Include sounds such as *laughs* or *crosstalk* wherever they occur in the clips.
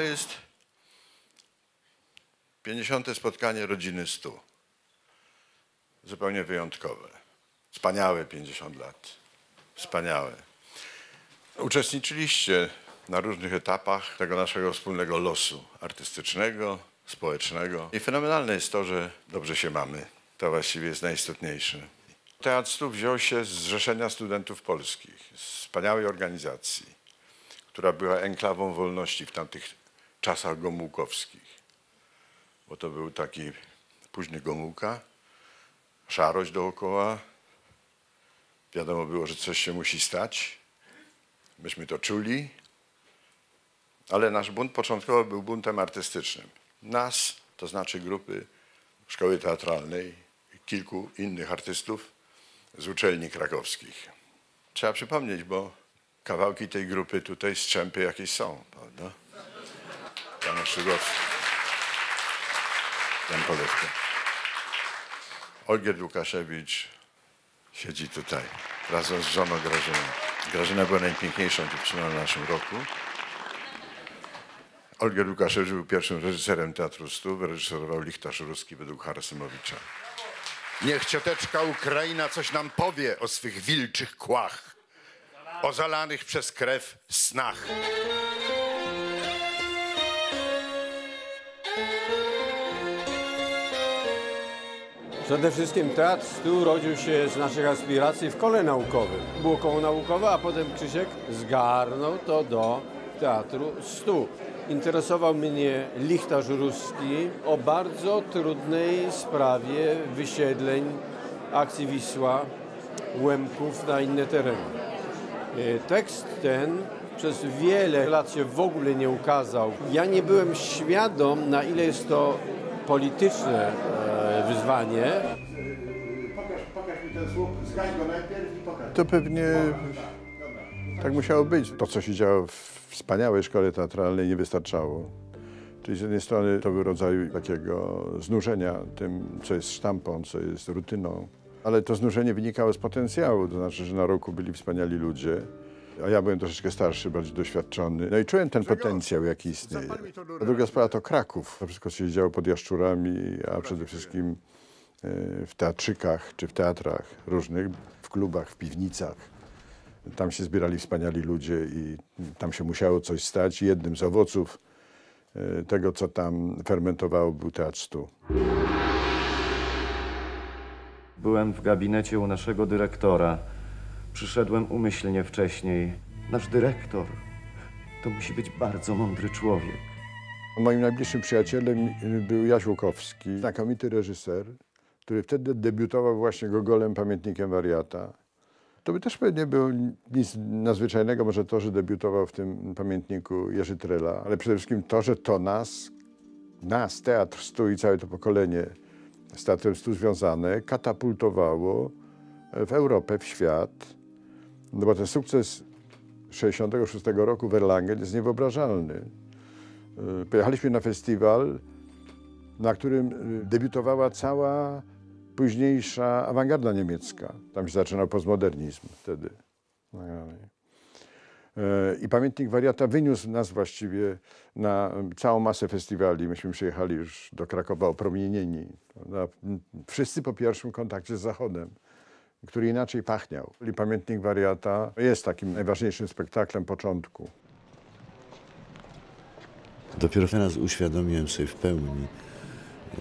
To jest 50. spotkanie rodziny 100. Zupełnie wyjątkowe. Wspaniałe 50 lat. Wspaniałe. Uczestniczyliście na różnych etapach tego naszego wspólnego losu artystycznego, społecznego. I fenomenalne jest to, że dobrze się mamy. To właściwie jest najistotniejsze. Teatr Stu wziął się z Zrzeszenia Studentów Polskich, z wspaniałej organizacji, która była enklawą wolności w tamtych czasach gomułkowskich. Bo to był taki późny Gomułka, szarość dookoła. Wiadomo było, że coś się musi stać. Myśmy to czuli. Ale nasz bunt początkowo był buntem artystycznym. Nas, to znaczy grupy szkoły teatralnej kilku innych artystów z uczelni krakowskich. Trzeba przypomnieć, bo kawałki tej grupy tutaj, strzępy jakieś są, prawda? Pan Szydowski, Jan Polewka. Olgierd Łukaszewicz siedzi tutaj razem z żoną Grażyną. Grażyna była najpiękniejszą dziewczyną na naszym roku. Olgierd Łukaszewicz był pierwszym reżyserem Teatru Stu, wyreżyserował Lichtarz Ruski według Harasymowicza. Niech cioteczka Ukraina coś nam powie o swych wilczych kłach, o zalanych przez krew snach. Przede wszystkim teatr Stu rodził się z naszych aspiracji w kole naukowym. Było koło naukowe, a potem Krzysiek zgarnął to do teatru Stu. Interesował mnie lichtarz ruski o bardzo trudnej sprawie wysiedleń akcji Wisła, Łemków na inne tereny. E, Tekst ten przez wiele lat się w ogóle nie ukazał. Ja nie byłem świadom, na ile jest to polityczne e, wyzwanie. Pokaż, pokaż mi ten słup, zgań go najpierw i pokaż. To pewnie tak musiało być. To, co się działo w wspaniałej szkole teatralnej, nie wystarczało. Czyli z jednej strony to był rodzaj takiego znużenia tym, co jest sztampą, co jest rutyną, ale to znużenie wynikało z potencjału, to znaczy, że na roku byli wspaniali ludzie, a ja byłem troszeczkę starszy, bardziej doświadczony. No i czułem ten potencjał, jaki istnieje. A druga sprawa to Kraków. To wszystko się działo pod jaszczurami, a przede wszystkim e, w teatrzykach czy w teatrach różnych, w klubach, w piwnicach. Tam się zbierali wspaniali ludzie i tam się musiało coś stać. Jednym z owoców e, tego, co tam fermentowało, był teatr stu. Byłem w gabinecie u naszego dyrektora. Przyszedłem umyślnie wcześniej. Nasz dyrektor to musi być bardzo mądry człowiek. Moim najbliższym przyjacielem y, był Jaś Łukowski, znakomity reżyser, który wtedy debiutował właśnie Gogolem, pamiętnikiem wariata. To by też pewnie było nic nadzwyczajnego, może to, że debiutował w tym pamiętniku Jerzy Trela, ale przede wszystkim to, że to nas, nas, Teatr Stu i całe to pokolenie z Teatrem Stu związane, katapultowało w Europę, w świat. No bo ten sukces 66 roku w Erlangen jest niewyobrażalny. Y, Pojechaliśmy na festiwal, na którym y, debiutowała cała późniejsza awangarda niemiecka. Tam się zaczynał postmodernizm wtedy. No. Y, I pamiętnik wariata wyniósł nas właściwie na całą masę festiwali. Myśmy przyjechali już do Krakowa opromienieni. Wszyscy po pierwszym kontakcie z Zachodem, który inaczej pachniał. I pamiętnik wariata jest takim najważniejszym spektaklem początku. Dopiero teraz uświadomiłem sobie w pełni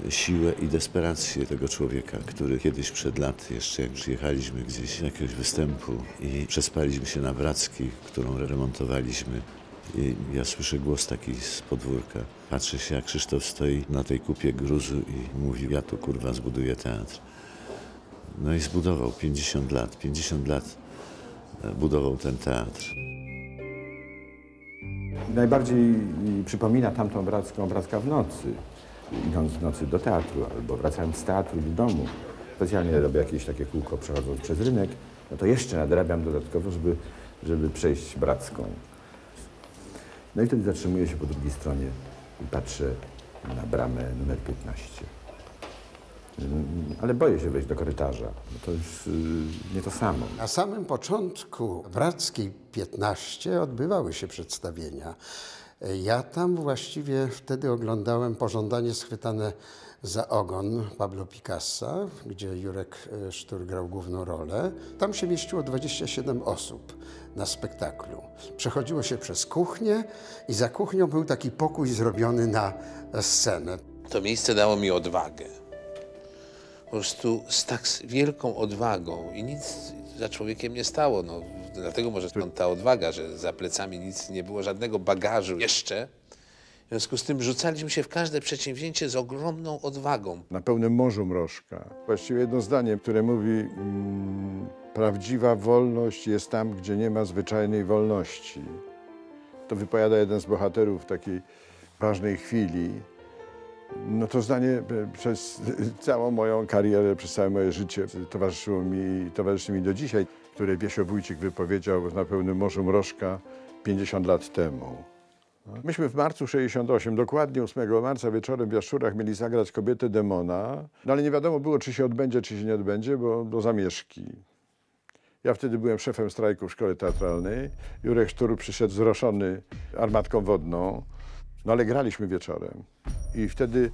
e, siłę i desperację tego człowieka, który kiedyś przed lat, jeszcze jak przyjechaliśmy gdzieś z jakiegoś występu i przespaliśmy się na Brackiej, którą remontowaliśmy. I ja słyszę głos taki z podwórka. Patrzę się, jak Krzysztof stoi na tej kupie gruzu i mówi, ja tu kurwa zbuduję teatr. No i zbudował 50 lat. 50 lat e, budował ten teatr. Najbardziej mi przypomina tamtą bracką Bracka w nocy. Idąc w nocy do teatru albo wracając z teatru do domu. Specjalnie robię jakieś takie kółko przechodząc przez rynek. No to jeszcze nadrabiam dodatkowo, żeby, żeby przejść Bracką. No i wtedy zatrzymuję się po drugiej stronie i patrzę na bramę numer 15. Ale boję się wejść do korytarza. To już y, nie to samo. Na samym początku Brackiej 15 odbywały się przedstawienia. Ja tam właściwie wtedy oglądałem Pożądanie schwytane za ogon Pablo Picassa, gdzie Jurek e, Sztur grał główną rolę. Tam się mieściło 27 osób na spektaklu. Przechodziło się przez kuchnię i za kuchnią był taki pokój zrobiony na scenę. To miejsce dało mi odwagę. Po prostu z tak wielką odwagą i nic za człowiekiem nie stało. No, dlatego może stąd ta odwaga, że za plecami nic nie było, żadnego bagażu jeszcze. W związku z tym rzucaliśmy się w każde przedsięwzięcie z ogromną odwagą. na pełnym morzu mrożka. Właściwie jedno zdanie, które mówi: mm, Prawdziwa wolność jest tam, gdzie nie ma zwyczajnej wolności. To wypowiada jeden z bohaterów takiej ważnej chwili. No to zdanie e, przez *laughs* całą moją karierę, przez całe moje życie towarzyszyło mi, towarzyszy mi do dzisiaj, które Wiesio Wójcik wypowiedział na pełnym morzu mrożka 50 lat temu. Myśmy w marcu 68, dokładnie 8 marca wieczorem w Jaszczurach mieli zagrać Kobietę Demona, no ale nie wiadomo było, czy się odbędzie, czy się nie odbędzie, bo do zamieszki. Ja wtedy byłem szefem strajku w szkole teatralnej. Jurek Sztur przyszedł zroszony armatką wodną, no ale graliśmy wieczorem. I wtedy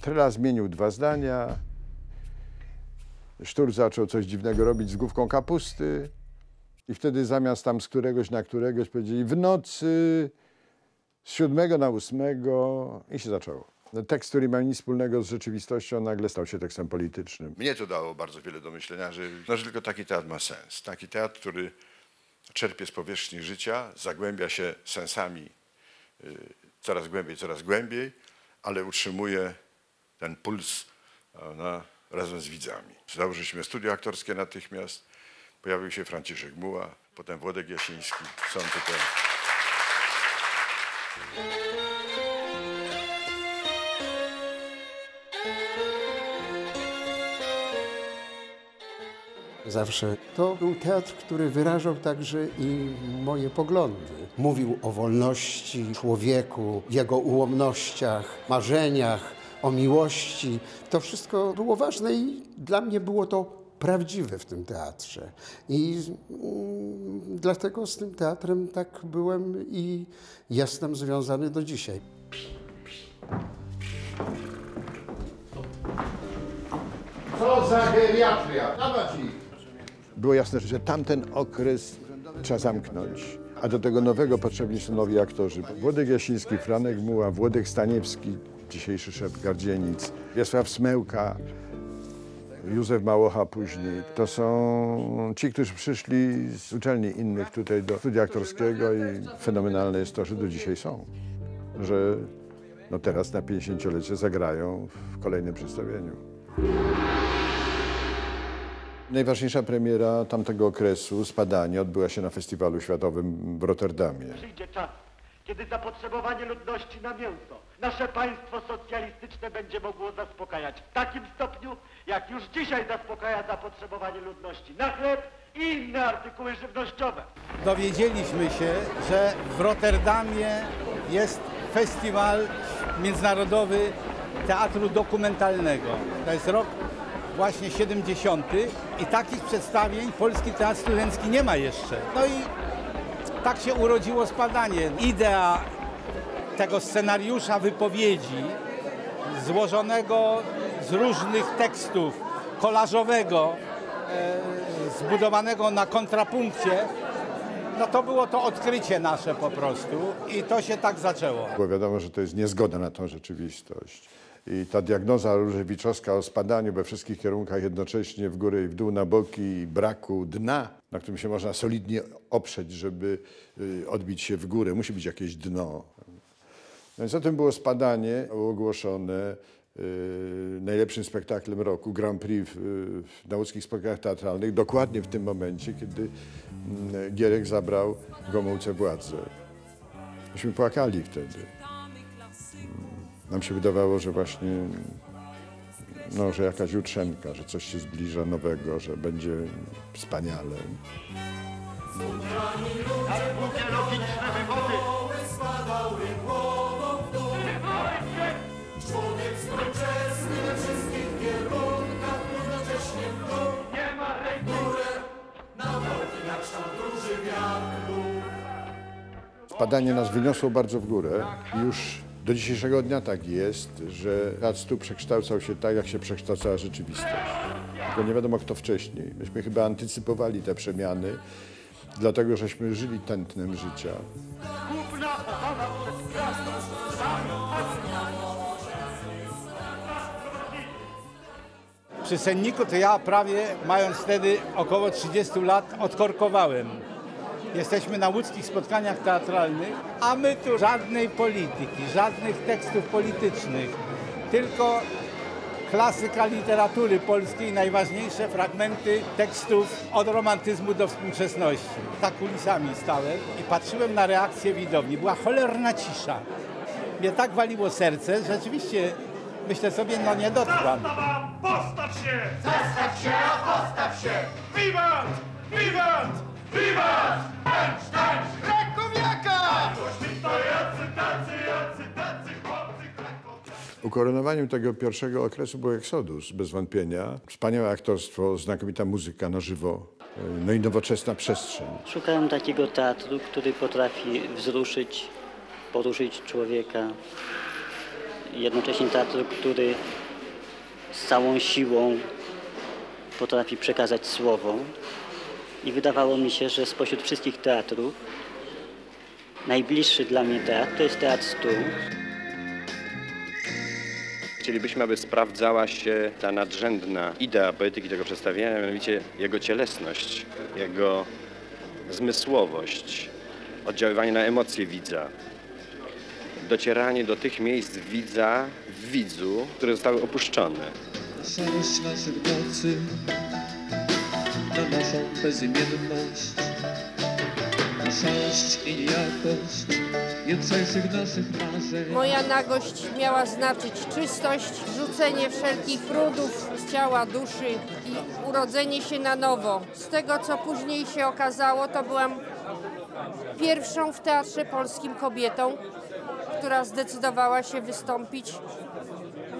Trela zmienił dwa zdania. Sztur zaczął coś dziwnego robić z główką kapusty. I wtedy zamiast tam z któregoś na któregoś powiedzieli w nocy z siódmego na ósmego i się zaczęło. Tekst, który miał nic wspólnego z rzeczywistością, nagle stał się tekstem politycznym. Mnie to dało bardzo wiele do myślenia, że, no, że tylko taki teatr ma sens. Taki teatr, który czerpie z powierzchni życia, zagłębia się sensami y, coraz głębiej, coraz głębiej, ale utrzymuje ten puls prawda, razem z widzami. Założyliśmy studio aktorskie natychmiast, pojawił się Franciszek Muła, potem Włodek Jasiński. Są tutaj... Zawsze to był teatr, który wyrażał także i moje poglądy. Mówił o wolności człowieku, jego ułomnościach, marzeniach, o miłości. To wszystko było ważne i dla mnie było to prawdziwe w tym teatrze. I mm, dlatego z tym teatrem tak byłem i jestem związany do dzisiaj. Co za geriatria! Dawać ich! Było jasne, że tamten okres trzeba zamknąć. A do tego nowego potrzebni są nowi aktorzy. Włodek Jasiński, Franek Muła, Włodek Staniewski, dzisiejszy szef Gardzienic, Wiesław Smełka, Józef Małocha później. To są ci, którzy przyszli z uczelni innych tutaj do studia aktorskiego i fenomenalne jest to, że do dzisiaj są. Że no teraz na 50-lecie zagrają w kolejnym przedstawieniu. Najważniejsza premiera tamtego okresu, Spadanie, odbyła się na festiwalu światowym w Rotterdamie. Przyjdzie czas, kiedy zapotrzebowanie ludności na mięso nasze państwo socjalistyczne będzie mogło zaspokajać w takim stopniu, jak już dzisiaj zaspokaja zapotrzebowanie ludności na chleb i inne artykuły żywnościowe. dowiedzieliśmy się, że w Rotterdamie jest festiwal międzynarodowy teatru dokumentalnego. To jest rok właśnie 70. i takich przedstawień Polski Teatr Studencki nie ma jeszcze. No i tak się urodziło spadanie. Idea tego scenariusza wypowiedzi złożonego z różnych tekstów, kolażowego, e, zbudowanego na kontrapunkcie, no to było to odkrycie nasze po prostu i to się tak zaczęło. Było wiadomo, że to jest niezgoda na tą rzeczywistość. I ta diagnoza różewiczowska o spadaniu we wszystkich kierunkach jednocześnie w górę i w dół, na boki i braku dna, na którym się można solidnie oprzeć, żeby y, odbić się w górę. Musi być jakieś dno. No i zatem było spadanie ogłoszone y, najlepszym spektaklem roku, Grand Prix w, w nauckich spotkaniach teatralnych, dokładnie w tym momencie, kiedy mm, Gierek zabrał Gomułce władzę. Myśmy płakali wtedy. Nam się wydawało, że właśnie, no, że jakaś jutrzenka, że coś się zbliża nowego, że będzie wspaniale. Logiczne wywody. Nie ma ręki. badanie nas wyniosło bardzo w górę i już do dzisiejszego dnia tak jest, że teatr stu przekształcał się tak, jak się przekształcała rzeczywistość. Tylko nie wiadomo kto wcześniej. Myśmy chyba antycypowali te przemiany, dlatego żeśmy żyli tętnem życia. Przy senniku to ja prawie, mając wtedy około 30 lat, odkorkowałem. Jesteśmy na łódzkich spotkaniach teatralnych, a my tu żadnej polityki, żadnych tekstów politycznych, tylko klasyka literatury polskiej, najważniejsze fragmenty tekstów od romantyzmu do współczesności. Tak kulisami stałem i patrzyłem na reakcję widowni. Była cholerna cisza. Mnie tak waliło serce, że rzeczywiście myślę sobie, no nie dotrwam. Postaw się! Zastaw się, a postaw się! Wiwat! Wiwat! Wiwat! Tańcz, tańcz! Krakowiaka! To jacy, tacy, jacy, tacy chłopcy Krakowiaka. Ukoronowaniem tego pierwszego okresu był Exodus, bez wątpienia. Wspaniałe aktorstwo, znakomita muzyka na żywo, no i nowoczesna przestrzeń. Szukałem takiego teatru, który potrafi wzruszyć, poruszyć człowieka. Jednocześnie teatru, który z całą siłą potrafi przekazać słowo. I wydawało mi się, że spośród wszystkich teatrów najbliższy dla mnie teatr to jest Teatr Stu. Chcielibyśmy, aby sprawdzała się ta nadrzędna idea poetyki tego przedstawienia, mianowicie jego cielesność, jego zmysłowość, oddziaływanie na emocje widza, docieranie do tych miejsc widza w widzu, które zostały opuszczone. Szarość naszych nocy na naszą bezimienność na i jutrzejszych naszych marzeń Moja nagość miała znaczyć czystość, rzucenie wszelkich brudów z ciała, duszy i urodzenie się na nowo. Z tego, co później się okazało, to byłam pierwszą w Teatrze Polskim kobietą, która zdecydowała się wystąpić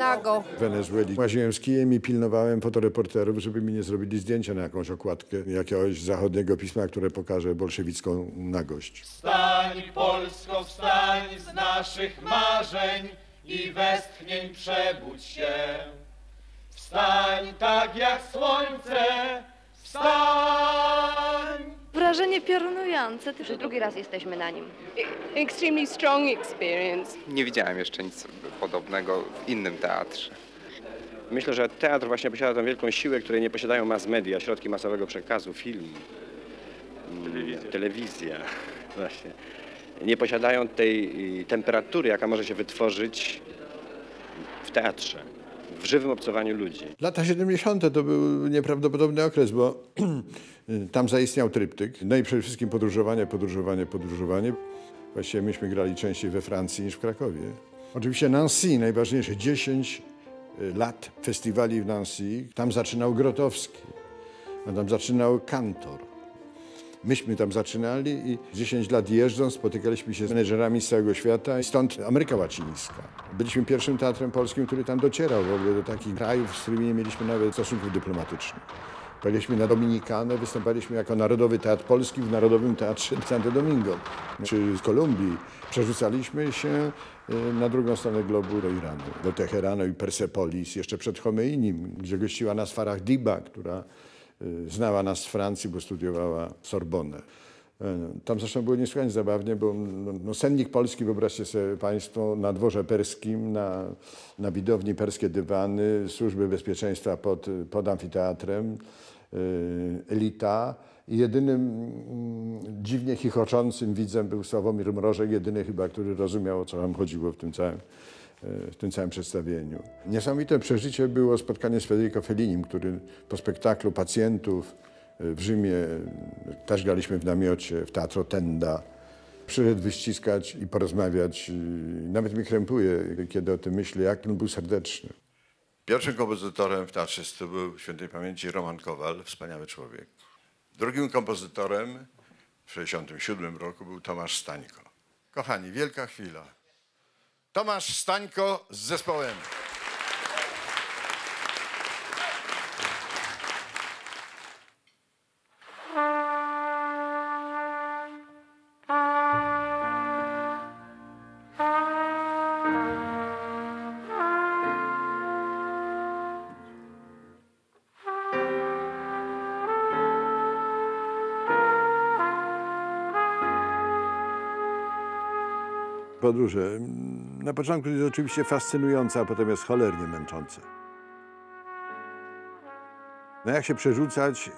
nago. W Wenezueli łaziłem z kijem i pilnowałem fotoreporterów, żeby mi nie zrobili zdjęcia na jakąś okładkę jakiegoś zachodniego pisma, które pokaże bolszewicką nagość. Wstań Polsko, wstań z naszych marzeń i westchnień przebudź się. Wstań tak jak słońce, wstań! Wrażenie piorunujące. Już drugi raz jesteśmy na nim. Extremely strong experience. Nie widziałem jeszcze nic podobnego w innym teatrze. Myślę, że teatr właśnie posiada tę wielką siłę, której nie posiadają mass media, środki masowego przekazu, film, telewizja. telewizja *laughs* właśnie. Nie posiadają tej y, temperatury, jaka może się wytworzyć w teatrze, w żywym obcowaniu ludzi. Lata 70. to był nieprawdopodobny okres, bo *clears throat* tam zaistniał tryptyk. No i przede wszystkim podróżowanie, podróżowanie, podróżowanie. Właściwie myśmy grali częściej we Francji niż w Krakowie. Oczywiście Nancy, najważniejsze 10 lat festiwali w Nancy. Tam zaczynał Grotowski, a tam zaczynał Kantor. Myśmy tam zaczynali i 10 lat jeżdżąc spotykaliśmy się z menedżerami z całego świata i stąd Ameryka Łacińska. Byliśmy pierwszym teatrem polskim, który tam docierał w ogóle do takich krajów, z którymi nie mieliśmy nawet stosunków dyplomatycznych. Pojechaliśmy na Dominikanę, występowaliśmy jako Narodowy Teatr Polski w Narodowym Teatrze Santo Domingo. Czy z Kolumbii przerzucaliśmy się na drugą stronę globu do Iranu, do Teheranu i Persepolis, jeszcze przed Chomeinim, gdzie gościła nas Farah Diba, która znała nas z Francji, bo studiowała Sorbonę. Tam zresztą było niesłychanie zabawnie, bo no, no, sennik polski, wyobraźcie sobie Państwo, na dworze perskim, na, na widowni perskie dywany, służby bezpieczeństwa pod, pod amfiteatrem, yy, elita. I jedynym mm, dziwnie chichoczącym widzem był Sławomir Mrożek, jedyny chyba, który rozumiał, o co nam chodziło w tym całym, w tym całym przedstawieniu. Niesamowite przeżycie było spotkanie z Federico Fellinim, który po spektaklu pacjentów w Rzymie, też graliśmy w namiocie, w Teatro Tenda. Przyszedł wyściskać i porozmawiać. Nawet mi krępuje, kiedy o tym myślę, jak on był serdeczny. Pierwszym kompozytorem w Teatrze Stu był świętej pamięci Roman Kowal, wspaniały człowiek. Drugim kompozytorem w 1967 roku był Tomasz Stańko. Kochani, wielka chwila. Tomasz Stańko z zespołem. podróże na początku jest oczywiście fascynujące, a potem jest cholernie męczące. No jak się przerzucać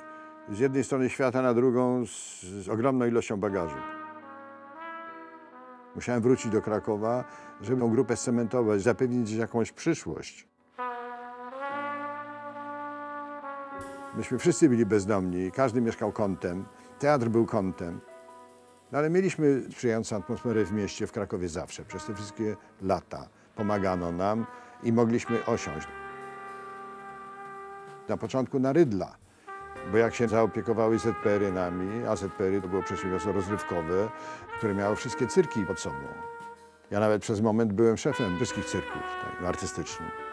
z jednej strony świata na drugą z, z ogromną ilością bagażu. Musiałem wrócić do Krakowa, żeby tą grupę scementować, zapewnić jakąś przyszłość. Myśmy wszyscy byli bezdomni, każdy mieszkał kątem, teatr był kątem. No ale mieliśmy sprzyjającą atmosferę w mieście, w Krakowie zawsze, przez te wszystkie lata. Pomagano nam i mogliśmy osiąść. Na początku na Rydla, bo jak się zaopiekowały ZPR-y nami, a ZPR-y to było przedsiębiorstwo rozrywkowe, które miało wszystkie cyrki pod sobą. Ja nawet przez moment byłem szefem wszystkich cyrków tak, artystycznych.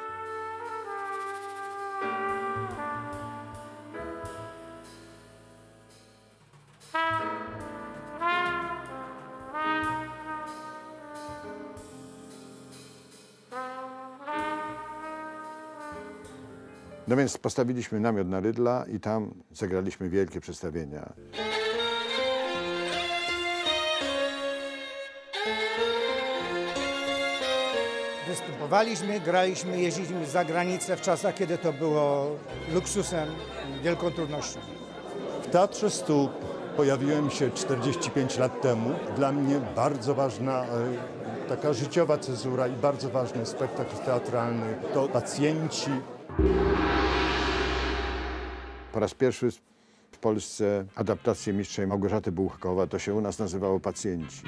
Więc postawiliśmy namiot na Rydla i tam zagraliśmy wielkie przedstawienia. Występowaliśmy, graliśmy, jeździliśmy za granicę w czasach, kiedy to było luksusem, wielką trudnością. W Teatrze Stóp pojawiłem się 45 lat temu. Dla mnie bardzo ważna e, taka życiowa cezura i bardzo ważny spektakl teatralny to pacjenci. Po raz pierwszy w Polsce adaptację Mistrza i Małgorzaty Bułkowa to się u nas nazywało Pacjenci.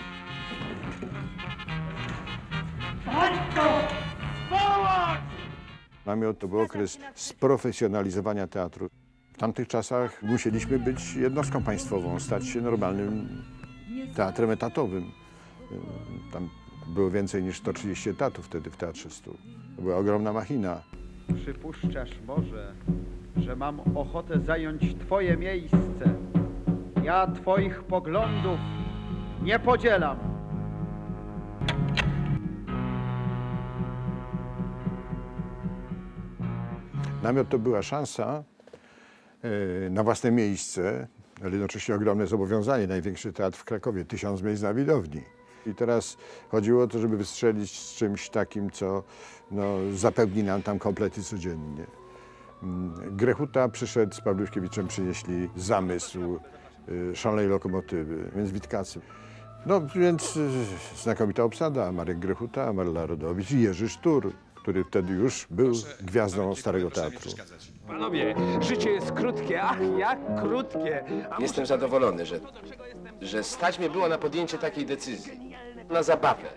Namiot to był okres sprofesjonalizowania teatru. W tamtych czasach musieliśmy być jednostką państwową, stać się normalnym teatrem etatowym. Tam było więcej niż 130 etatów wtedy w Teatrze Stu. To była ogromna machina. Przypuszczasz może, że mam ochotę zająć Twoje miejsce. Ja Twoich poglądów nie podzielam. Namiot to była szansa e, na własne miejsce, ale jednocześnie ogromne zobowiązanie. Największy teatr w Krakowie, tysiąc miejsc na widowni. I teraz chodziło o to, żeby wystrzelić z czymś takim, co no, zapewni nam tam komplety codziennie. Mm, Grechuta przyszedł z Pawluszkiewiczem, przynieśli zamysł y, szalonej lokomotywy, więc Witkacy. No więc y, znakomita obsada, Marek Grechuta, Marla Rodowicz i Jerzy Sztur, który wtedy już był gwiazdą Starego Teatru. Panowie, życie jest krótkie, ach, jak krótkie. A Jestem zadowolony, że, że stać mnie było na podjęcie takiej decyzji. Na zabawę.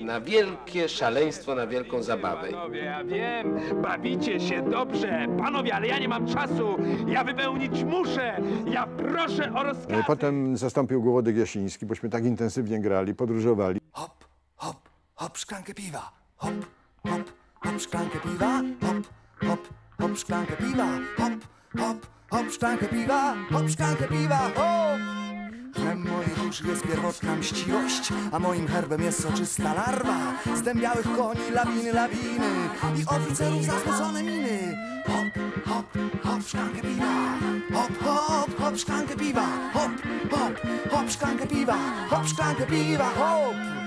Na wielkie szaleństwo, na wielką zabawę. Panowie, ja wiem, bawicie się dobrze. Panowie, ale ja nie mam czasu. Ja wypełnić muszę. Ja proszę o rozkaz. E, Potem zastąpił go Włodek Jasiński, bośmy tak intensywnie grali, podróżowali. Hop, szklankę piwa. Hop, hop, hop, szklankę piwa. Hop, hop, hop, szklankę piwa. Hop, hop, hop, szklankę piwa. Hop, szklankę piwa. Hop! Chlem mojej duszy jest pierwotna mściwość, a moim herbem jest soczysta larwa. Zdębiałych koni, lawiny, lawiny i oficerów zasmucone miny. Hop, hop, hop, szklankę piwa. Hop, hop, hop, szklankę piwa. Hop, hop, hop, szklankę piwa. Hop, szklankę piwa. Hop!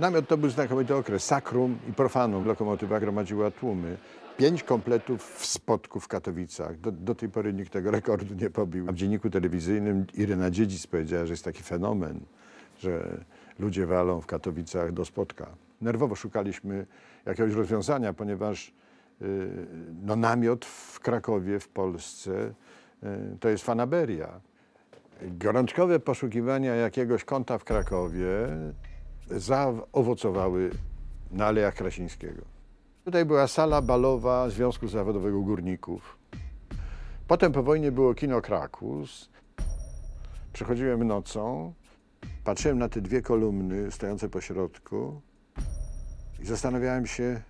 Namiot to był znakomity okres. Sakrum i profanum. Lokomotywa gromadziła tłumy. Pięć kompletów w spotku w Katowicach. Do, do tej pory nikt tego rekordu nie pobił. A w dzienniku telewizyjnym Irena Dziedzic powiedziała, że jest taki fenomen, że ludzie walą w Katowicach do spotka. Nerwowo szukaliśmy jakiegoś rozwiązania, ponieważ y, no, namiot w Krakowie, w Polsce, y, to jest fanaberia. Gorączkowe poszukiwania jakiegoś kąta w Krakowie zaowocowały na Alejach Krasińskiego. Tutaj była sala balowa Związku Zawodowego Górników. Potem po wojnie było kino Krakus. Przychodziłem nocą, patrzyłem na te dwie kolumny stojące po środku i zastanawiałem się,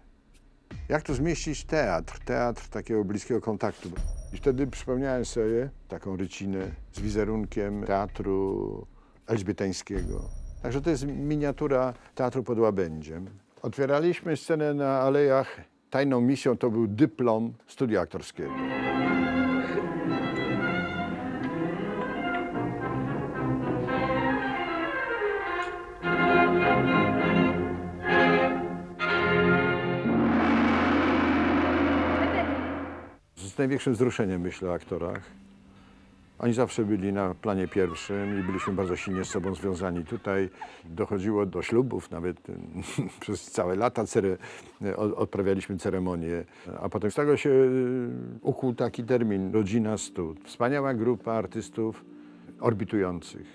jak tu zmieścić teatr, teatr takiego bliskiego kontaktu. I wtedy przypomniałem sobie taką rycinę z wizerunkiem teatru elżbietańskiego. Także to jest miniatura Teatru pod Łabędziem. Otwieraliśmy scenę na alejach. Tajną misją to był dyplom studia aktorskiego. Z największym wzruszeniem myślę o aktorach. Oni zawsze byli na planie pierwszym i byliśmy bardzo silnie z sobą związani. Tutaj dochodziło do ślubów, nawet *laughs* przez całe lata cere, od- odprawialiśmy ceremonię. A potem z tego się y, ukuł taki termin Rodzina Stu. Wspaniała grupa artystów orbitujących.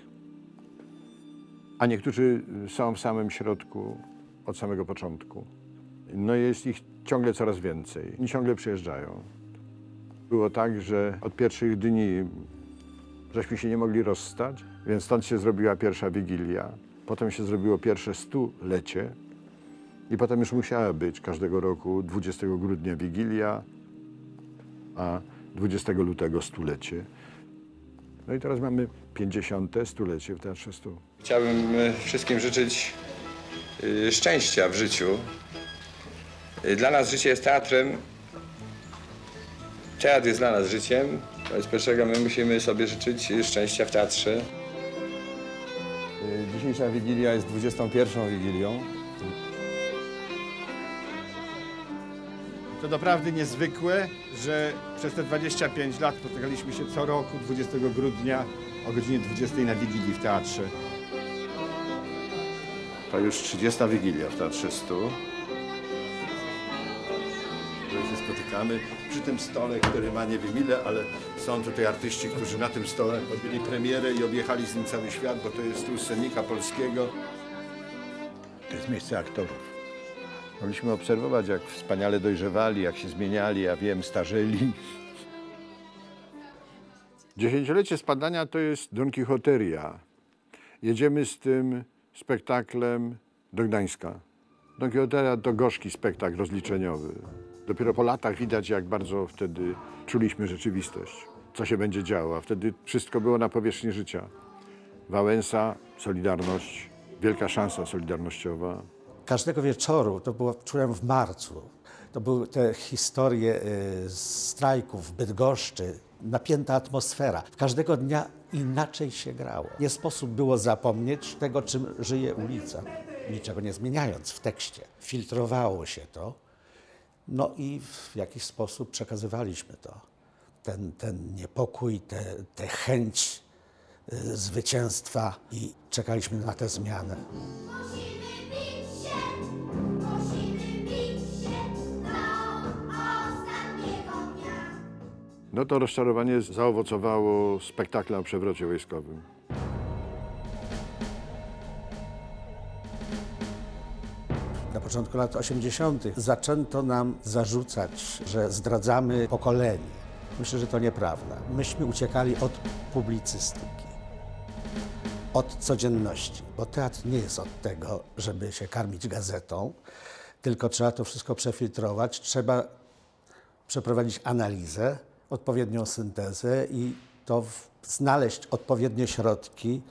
A niektórzy są w samym środku od samego początku. No jest ich ciągle coraz więcej. Oni ciągle przyjeżdżają. Było tak, że od pierwszych dni żeśmy się nie mogli rozstać, więc stąd się zrobiła pierwsza Wigilia. Potem się zrobiło pierwsze stulecie i potem już musiała być każdego roku 20 grudnia Wigilia, a 20 lutego stulecie. No i teraz mamy 50. stulecie w Teatrze Stu. Chciałbym e, wszystkim życzyć e, szczęścia w życiu. E, Dla nas życie jest teatrem. Teatr jest dla nas życiem. Wobec pierwszego my musimy sobie życzyć szczęścia w teatrze. Y, dzisiejsza Wigilia jest 21. Wigilią. To naprawdę niezwykłe, że przez te 25 lat spotykaliśmy się co roku 20 grudnia o godzinie 20 na Wigilii w teatrze. To już 30 Wigilia w Teatrze 100. spotykamy przy tym stole, który ma nie wiem ile, ale są tutaj artyści, którzy na tym stole odbyli premierę i objechali z nim cały świat, bo to jest tu scenika polskiego. To jest miejsce aktorów. Mogliśmy obserwować, jak wspaniale dojrzewali, jak się zmieniali, ja wiem, starzeli. Dziesięciolecie spadania to jest Don Quixoteria. Jedziemy z tym spektaklem do Gdańska. Don Quixoteria to gorzki spektakl rozliczeniowy. Dopiero po latach widać, jak bardzo wtedy czuliśmy rzeczywistość, co się będzie działo, a wtedy wszystko było na powierzchni życia. Wałęsa, Solidarność, wielka szansa solidarnościowa. Każdego wieczoru, to było, czułem w marcu, to były te historie y, strajków w Bydgoszczy, napięta atmosfera. Każdego dnia inaczej się grało. Nie sposób było zapomnieć tego, czym żyje ulica, niczego nie zmieniając w tekście. Filtrowało się to, no i w jakiś sposób przekazywaliśmy to. Ten, ten niepokój, tę te, te chęć y, zwycięstwa i czekaliśmy na tę zmianę. No to rozczarowanie zaowocowało spektaklem o przewrocie wojskowym. Na początku lat 80. zaczęto nam zarzucać, że zdradzamy pokolenie. Myślę, że to nieprawda. Myśmy uciekali od publicystyki, od codzienności, bo teatr nie jest od tego, żeby się karmić gazetą, tylko trzeba to wszystko przefiltrować, trzeba przeprowadzić analizę, odpowiednią syntezę i to w, znaleźć odpowiednie środki.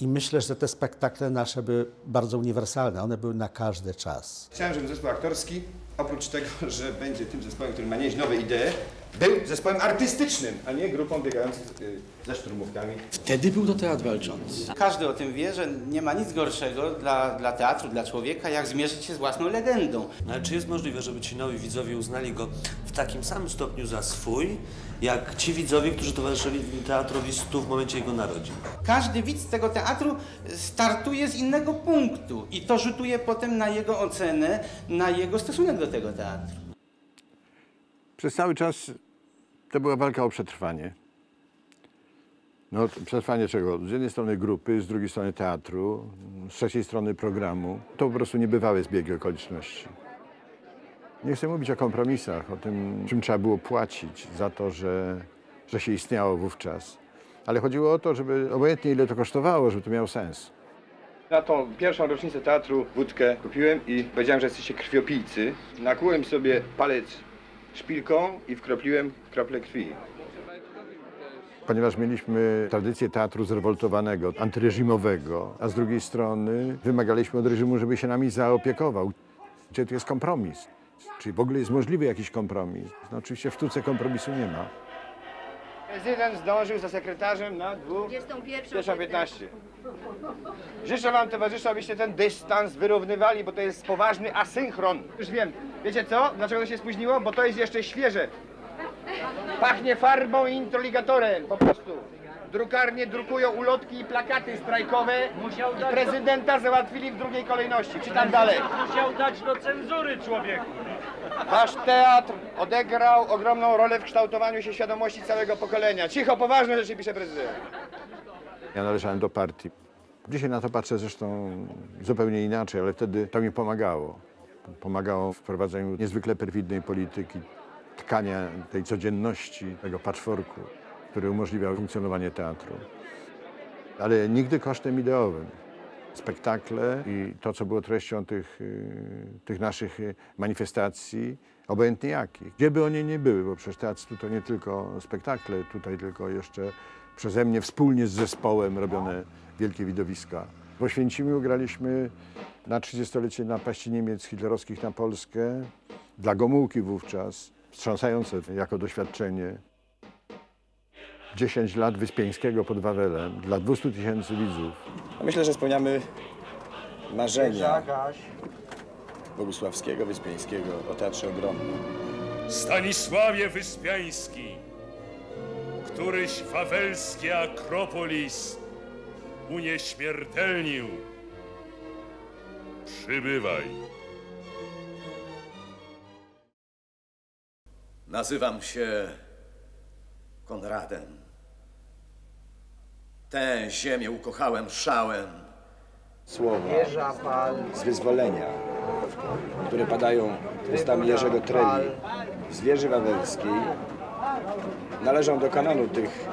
I myślę, że te spektakle nasze były bardzo uniwersalne. One były na każdy czas. Chciałem, żeby zespół aktorski, oprócz tego, że będzie tym zespołem, który ma nieść nowe idee, był zespołem artystycznym, a nie grupą biegających y, ze szturmówkami. Wtedy był to teatr walczący. Każdy o tym wie, że nie ma nic gorszego dla, dla teatru, dla człowieka, jak zmierzyć się z własną legendą. No, ale czy jest możliwe, żeby ci nowi widzowie uznali go w takim samym stopniu za swój, jak ci widzowie, którzy towarzyszyli teatrowi stu w momencie jego narodzin? Każdy widz tego teatru startuje z innego punktu i to rzutuje potem na jego ocenę, na jego stosunek do tego teatru. Przez cały czas to była walka o przetrwanie. No, przetrwanie czego? Z jednej strony grupy, z drugiej strony teatru, z trzeciej strony programu. To po prostu niebywały zbieg okoliczności. Nie chcę mówić o kompromisach, o tym, czym trzeba było płacić za to, że, że się istniało wówczas. Ale chodziło o to, żeby obojętnie ile to kosztowało, żeby to miało sens. Na tą pierwszą rocznicę teatru wódkę kupiłem i powiedziałem, że jesteście krwiopijcy. Nakłułem sobie palec szpilką i wkropliłem krople krwi. Ponieważ mieliśmy tradycję teatru zrewoltowanego, antyreżimowego, a z drugiej strony wymagaliśmy od reżimu, żeby się nami zaopiekował. Czyli to jest kompromis. Czyli w ogóle jest możliwy jakiś kompromis. No oczywiście w sztuce kompromisu nie ma. Prezydent zdążył za sekretarzem na 21.15. Życzę wam, towarzysze, abyście ten dystans wyrównywali, bo to jest poważny asynchron. Już wiem. Wiecie co? Dlaczego to się spóźniło? Bo to jest jeszcze świeże. Pachnie farbą i introligatorem, po prostu. Drukarnie drukują ulotki i plakaty strajkowe i prezydenta załatwili w drugiej kolejności. Czytam dalej. Musiał dać do cenzury człowieku. Wasz teatr odegrał ogromną rolę w kształtowaniu się świadomości całego pokolenia. Cicho, poważne rzeczy pisze prezydent. Ja należałem do partii. Dzisiaj na to patrzę zresztą zupełnie inaczej, ale wtedy to mi pomagało. Pomagało w prowadzeniu niezwykle perfidnej polityki, tkania tej codzienności, tego patchworku, który umożliwiał funkcjonowanie teatru. Ale nigdy kosztem ideowym. Spektakle i to, co było treścią tych, y, tych naszych y, manifestacji, obojętnie jakich. Gdzie by one nie były, bo przecież teatr to nie tylko spektakle, tutaj tylko jeszcze przeze mnie wspólnie z zespołem robione wielkie widowiska. W Oświęcimiu graliśmy na 30-lecie napaści Niemiec hitlerowskich na Polskę, dla Gomułki wówczas, wstrząsające jako doświadczenie. 10 lat Wyspiańskiego pod Wawelem dla 200 tysięcy widzów. Myślę, że spełniamy marzenia Bogusławskiego, Wyspiańskiego o Teatrze Ogromnym. Stanisławie Wyspiański, któryś wawelski Akropolis unieśmiertelnił. Przybywaj. Nazywam się Konradem. Tę ziemię ukochałem szałem. Słowa z wyzwolenia, które padają ustami Jerzego Treli z wieży wawelskiej, należą do kanonu tych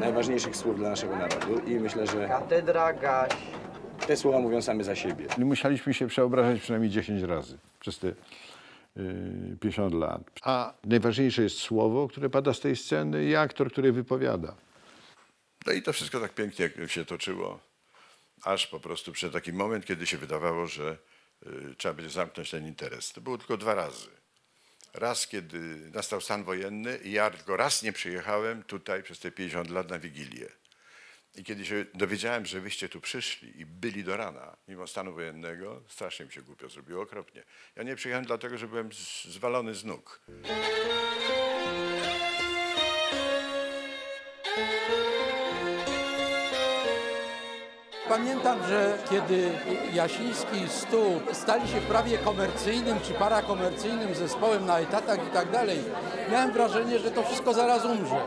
najważniejszych słów dla naszego narodu i myślę, że Katedra gaś. te słowa mówią same za siebie. Musieliśmy się przeobrażać przynajmniej 10 razy przez te y, 50 lat. A najważniejsze jest słowo, które pada z tej sceny i aktor, który wypowiada. No i to wszystko tak pięknie się toczyło, aż po prostu przyszedł taki moment, kiedy się wydawało, że y, trzeba będzie zamknąć ten interes. To było tylko dwa razy. Raz, kiedy nastał stan wojenny i ja tylko raz nie przyjechałem tutaj przez te 50 lat na Wigilię. I kiedy się dowiedziałem, że wyście tu przyszli i byli do rana, mimo stanu wojennego, strasznie mi się głupio zrobiło, okropnie. Ja nie przyjechałem dlatego, że byłem zwalony z nóg. Pamiętam, że kiedy Jasiński i Stu stali się prawie komercyjnym czy parakomercyjnym zespołem na etatach i tak dalej, miałem wrażenie, że to wszystko zaraz umrze.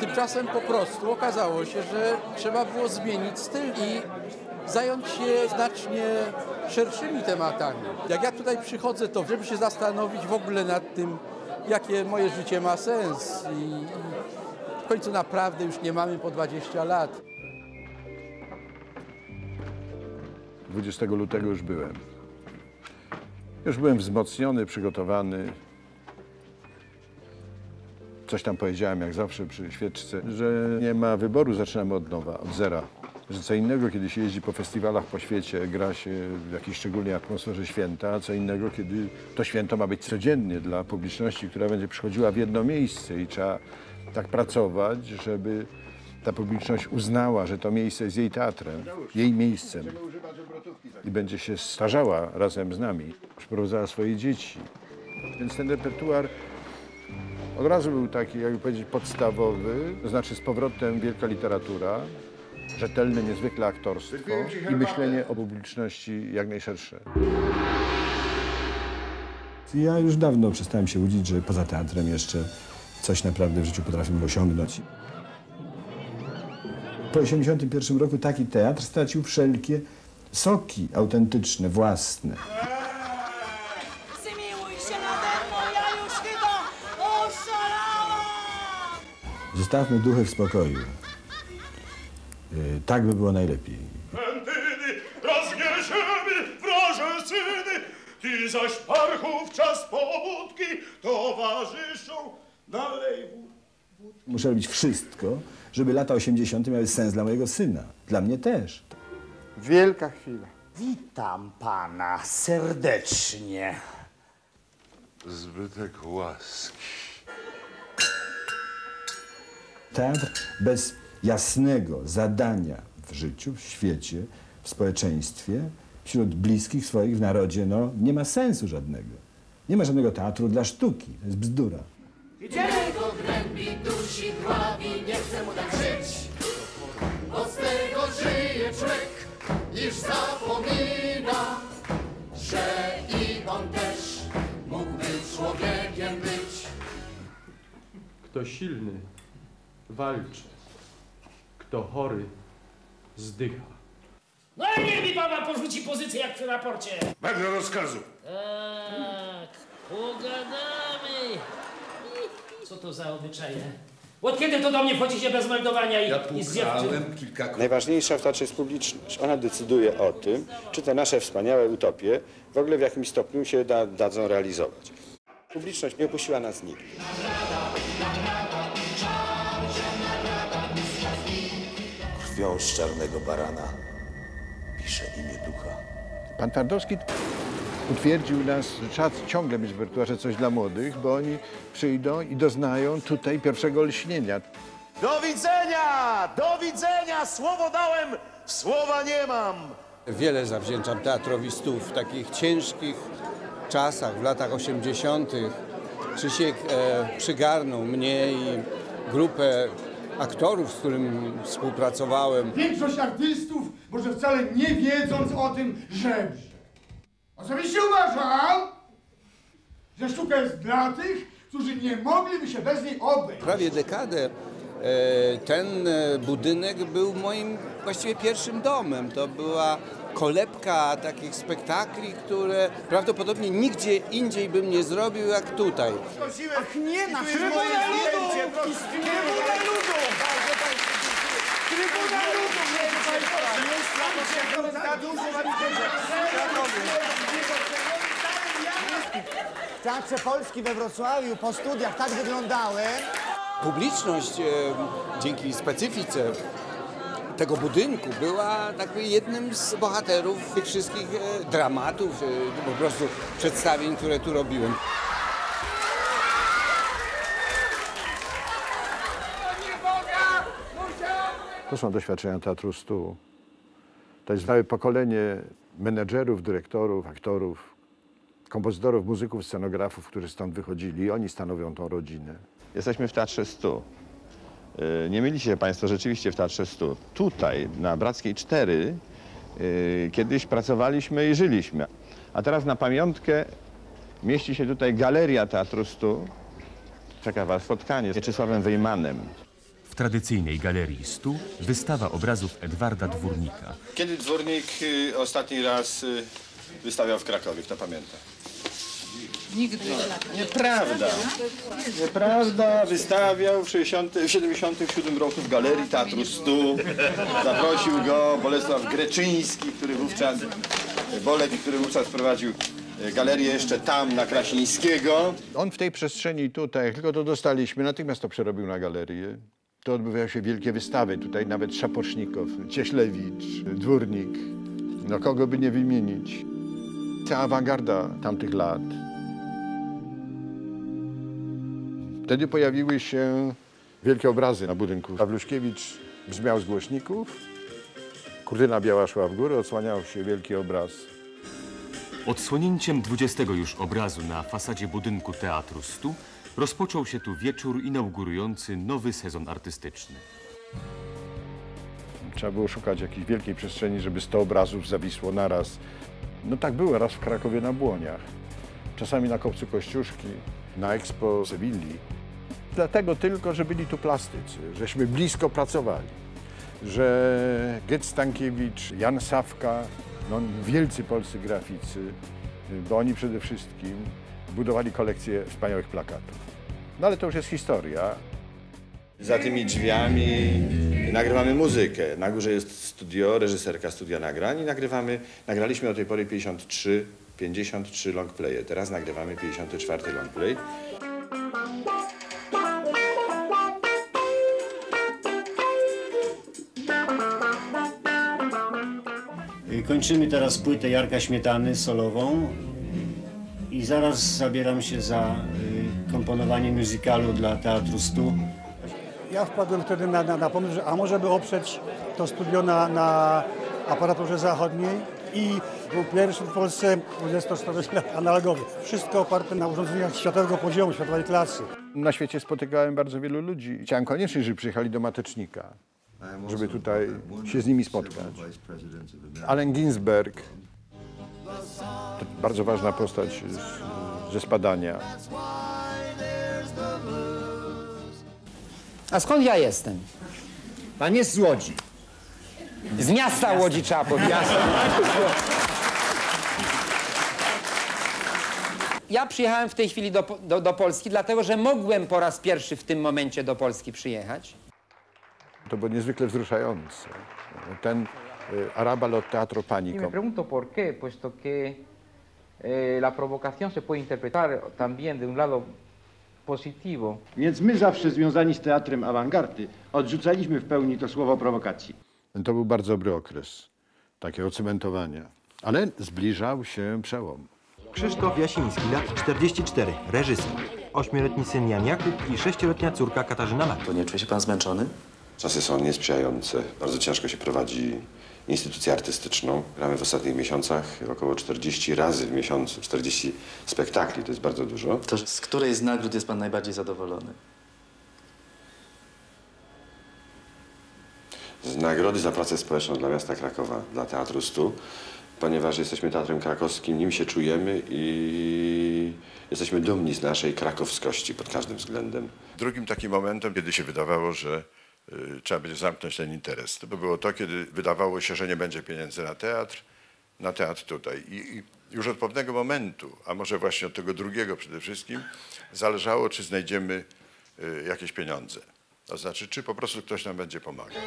Tymczasem po prostu okazało się, że trzeba było zmienić styl i zająć się znacznie szerszymi tematami. Jak ja tutaj przychodzę, to żeby się zastanowić w ogóle nad tym, jakie moje życie ma sens i w końcu naprawdę już nie mamy po 20 lat. 20 lutego już byłem. Już byłem wzmocniony, przygotowany. Coś tam powiedziałem, jak zawsze przy świeczce, że nie ma wyboru, zaczynamy od nowa, od zera. Że co innego, kiedy się jeździ po festiwalach po świecie, gra się w jakiejś szczególnej atmosferze święta, a co innego, kiedy to święto ma być codziennie dla publiczności, która będzie przychodziła w jedno miejsce i trzeba tak pracować, żeby ta publiczność uznała, że to miejsce jest jej teatrem, jej miejscem i będzie się starzała razem z nami, przyprowadzała swoje dzieci. Więc ten repertuar od razu był taki, jakby powiedzieć, podstawowy, to znaczy z powrotem wielka literatura, rzetelne niezwykle aktorstwo i myślenie o publiczności jak najszersze. Ja już dawno przestałem się łudzić, że poza teatrem jeszcze coś naprawdę w życiu potrafimy osiągnąć. Po 1981 roku taki teatr stracił wszelkie soki autentyczne, własne. Zmiłuj się nade mną, ja już chyba oszalałam! Zostawmy duchy w spokoju. Y, Tak by było najlepiej. Wędyny rozniesiemy wraże syny, ty zaś parchów czas pobudki towarzyszą dalej Muszę robić wszystko, żeby lata 80. miały sens dla mojego syna. Dla mnie też. Wielka chwila. Witam pana serdecznie. Zbytek łaski. Teatr bez jasnego zadania w życiu, w świecie, w społeczeństwie, wśród bliskich swoich w narodzie, no nie ma sensu żadnego. Nie ma żadnego teatru dla sztuki. To jest bzdura. Idziemy dusi, dławi, nie Kto silny, walczy. Kto chory, zdycha. No i niech mi pana porzuci pozycję jak przy raporcie. Wedle rozkazu. Tak, pogadamy. Co to za obyczaje? Od kiedy to do mnie wchodzicie bez meldowania i, i z dziewczyn? Najważniejsza w teatrze jest publiczność. Ona decyduje o tym, czy te nasze wspaniałe utopie w ogóle w jakimś stopniu się da, dadzą realizować. Publiczność nie opuściła nas nigdy. Krwią z czarnego barana pisze imię ducha. Pan Twardowski utwierdził nas, że trzeba ciągle mieć w repertuarze coś dla młodych, bo oni przyjdą i doznają tutaj pierwszego lśnienia. Do widzenia! Do widzenia! Słowo dałem, słowa nie mam! Wiele zawdzięczam teatrowi w takich ciężkich czasach, w latach 80. Krzysiek e, przygarnął mnie i grupę aktorów, z którym współpracowałem. Większość artystów może wcale nie wiedząc o tym żebrze. Osobiście uważam, że sztuka jest dla tych, którzy nie mogliby się bez niej obejść. Prawie dekadę e, ten e, budynek był moim właściwie pierwszym domem. To była kolebka takich spektakli, które prawdopodobnie nigdzie indziej bym nie zrobił jak tutaj. Ach nie, na Trybuna ludu! Trybuna ludu! Trybuna ludu! W Teatrze Polski we Wrocławiu po studiach tak wyglądałem. Publiczność e, dzięki specyfice tego budynku była jakby jednym z bohaterów tych wszystkich e, dramatów, e, po prostu przedstawień, które tu robiłem. To są doświadczenia Teatru Stu. To jest całe pokolenie menedżerów, dyrektorów, aktorów, kompozytorów, muzyków, scenografów, którzy stąd wychodzili. Oni stanowią tą rodzinę. Jesteśmy w Teatrze 100. Yy, Nie mylicie się Państwo rzeczywiście w Teatrze 100. Tutaj, na Brackiej 4, yy, kiedyś pracowaliśmy i żyliśmy. A teraz na pamiątkę mieści się tutaj Galeria Teatru 100. Czeka Was spotkanie z Mieczysławem Wejmanem. W tradycyjnej galerii Stu wystawa obrazów Edwarda Dwórnika. Kiedy dwórnik y, ostatni raz y, wystawiał w Krakowie, kto pamięta? Nigdy. Nieprawda. Nieprawda, wystawiał w, 60, w 77 roku w Galerii Teatru Stu. Zaprosił go Bolesław Greczyński, który wówczas, Bolek, który wówczas prowadził y, galerię jeszcze tam na Krasińskiego. On w tej przestrzeni tutaj, jak tylko to dostaliśmy, natychmiast to przerobił na galerię. Tu odbywają się wielkie wystawy, tutaj nawet Szapocznikow, Cieślewicz, Dwórnik, no kogo by nie wymienić. Cała awangarda tamtych lat. Wtedy pojawiły się wielkie obrazy na budynku. Pawluszkiewicz brzmiał z głośników, kurtyna biała szła w górę, odsłaniał się wielki obraz. Odsłonięciem 20 już obrazu na fasadzie budynku Teatru Stu rozpoczął się tu wieczór inaugurujący nowy sezon artystyczny. Trzeba było szukać jakiejś wielkiej przestrzeni, żeby 100 obrazów zawisło naraz. No tak było raz w Krakowie na Błoniach, czasami na Kopcu Kościuszki, na Expo Sewilli. Dlatego tylko, że byli tu plastycy, żeśmy blisko pracowali, że Getz Stankiewicz, Jan Sawka, no, wielcy polscy graficy, bo oni przede wszystkim budowali kolekcję wspaniałych plakatów. No ale to już jest historia. Za tymi drzwiami nagrywamy muzykę. Na górze jest studio, reżyserka studia nagrań i nagrywamy, nagraliśmy do tej pory 53, 53 longplaye. Teraz nagrywamy 54 longplay. Kończymy teraz płytę Jarka Śmietany solową i zaraz zabieram się za y, komponowanie muzykalu dla Teatru Stu. Ja wpadłem wtedy na, na, na pomysł, że a może by oprzeć to studio na, na aparaturze zachodniej i był pierwszy w Polsce 24 lat analogowy. Wszystko oparte na urządzeniach światowego poziomu, światowej klasy. Na świecie spotykałem bardzo wielu ludzi. Chciałem koniecznie, żeby przyjechali do Matecznika, żeby tutaj się z nimi spotkać. Allen Ginsberg, bardzo ważna postać ze spadania. A skąd ja jestem? Pan jest z Łodzi. Z miasta Łodzi trzeba powiedzieć. Ja przyjechałem w tej chwili do, do, do Polski, dlatego że mogłem po raz pierwszy w tym momencie do Polski przyjechać. To było niezwykle wzruszające. Ten y, Arabal od Teatro Y me pregunto por qué, puesto que eh, la provocación se puede interpretar también de un lado positivo. Więc my zawsze związani z teatrem awangardy odrzucaliśmy w pełni to słowo prowokacji. To był bardzo dobry okres takiego cementowania. Ale zbliżał się przełom. Krzysztof Jasiński, lat 44, reżyser. Ośmioletni syn Jan Jakub i sześcioletnia córka Katarzyna Mak. To nie czuje się pan zmęczony? Czasy są niesprzyjające. Bardzo ciężko się prowadzi instytucję artystyczną. Gramy w ostatnich miesiącach około 40 razy w miesiącu, 40 spektakli, to jest bardzo dużo. To z której z nagród jest pan najbardziej zadowolony? Z nagrody za pracę społeczną dla miasta Krakowa, dla Teatru Stu, ponieważ jesteśmy teatrem krakowskim, nim się czujemy i jesteśmy dumni z naszej krakowskości pod każdym względem. Drugim takim momentem, kiedy się wydawało, że trzeba będzie zamknąć ten interes, to by było to, kiedy wydawało się, że nie będzie pieniędzy na teatr, na teatr tutaj. I, I już od pewnego momentu, a może właśnie od tego drugiego przede wszystkim, zależało, czy znajdziemy y, jakieś pieniądze. To znaczy, czy po prostu ktoś nam będzie pomagał.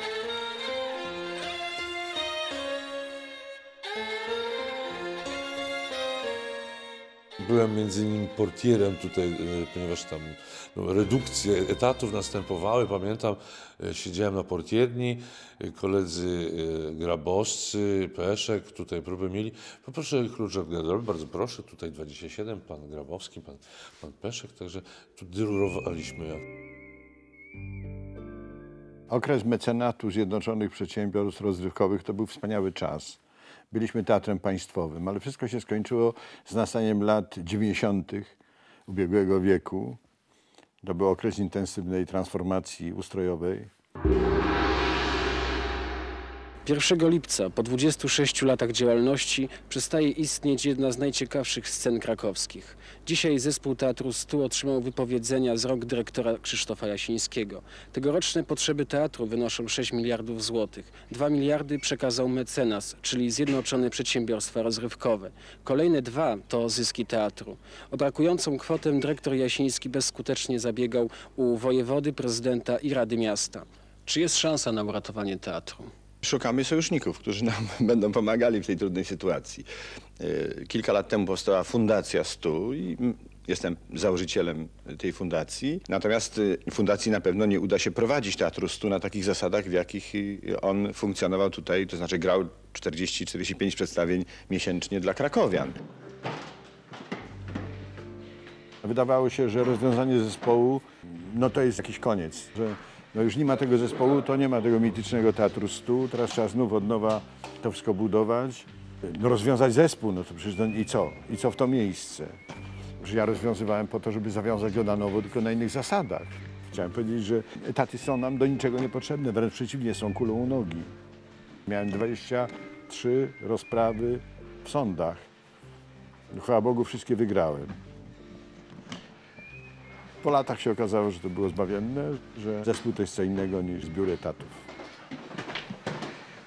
Byłem między innymi portierem tutaj, e, ponieważ tam no, redukcje etatów następowały. Pamiętam, e, siedziałem na portierni, e, koledzy Grabowscy, Peszek tutaj próbę mieli. Poproszę klucz od garderoby, bardzo proszę, tutaj 27, pan Grabowski, pan, pan Peszek, także tu dyrurowaliśmy. Okres mecenatu Zjednoczonych Przedsiębiorstw Rozrywkowych to był wspaniały czas. Byliśmy teatrem państwowym, ale wszystko się skończyło z nastaniem lat 90. ubiegłego wieku. To był okres intensywnej transformacji ustrojowej. 1 lipca, po 26 latach działalności, przestaje istnieć jedna z najciekawszych scen krakowskich. Dzisiaj zespół Teatru Stu otrzymał wypowiedzenia z rąk dyrektora Krzysztofa Jasińskiego. Tegoroczne potrzeby teatru wynoszą 6 miliardów złotych. 2 miliardy przekazał mecenas, czyli Zjednoczone Przedsiębiorstwa Rozrywkowe. Kolejne dwa to zyski teatru. O brakującą kwotę dyrektor Jasiński bezskutecznie zabiegał u wojewody, prezydenta i Rady Miasta. Czy jest szansa na uratowanie teatru? Szukamy sojuszników, którzy nam *laughs* będą pomagali w tej trudnej sytuacji. E, Kilka lat temu powstała Fundacja Stu i jestem założycielem tej fundacji. Natomiast e, fundacji na pewno nie uda się prowadzić Teatru Stu na takich zasadach, w jakich e, on funkcjonował tutaj, to znaczy grał 40-45 przedstawień miesięcznie dla krakowian. Wydawało się, że rozwiązanie zespołu no to jest jakiś koniec, że no już nie ma tego zespołu, to nie ma tego mitycznego Teatru Stu, teraz trzeba znów od nowa to wszystko budować. No rozwiązać zespół, no to przecież no i co? I co w to miejsce? Że ja rozwiązywałem po to, żeby zawiązać go na nowo, tylko na innych zasadach. Chciałem powiedzieć, że etaty są nam do niczego niepotrzebne, wręcz przeciwnie, są kulą u nogi. Miałem 23 rozprawy w sądach. Chwała Bogu, wszystkie wygrałem. Po latach się okazało, że to było zbawienne, że zespół to jest co innego niż zbiór etatów.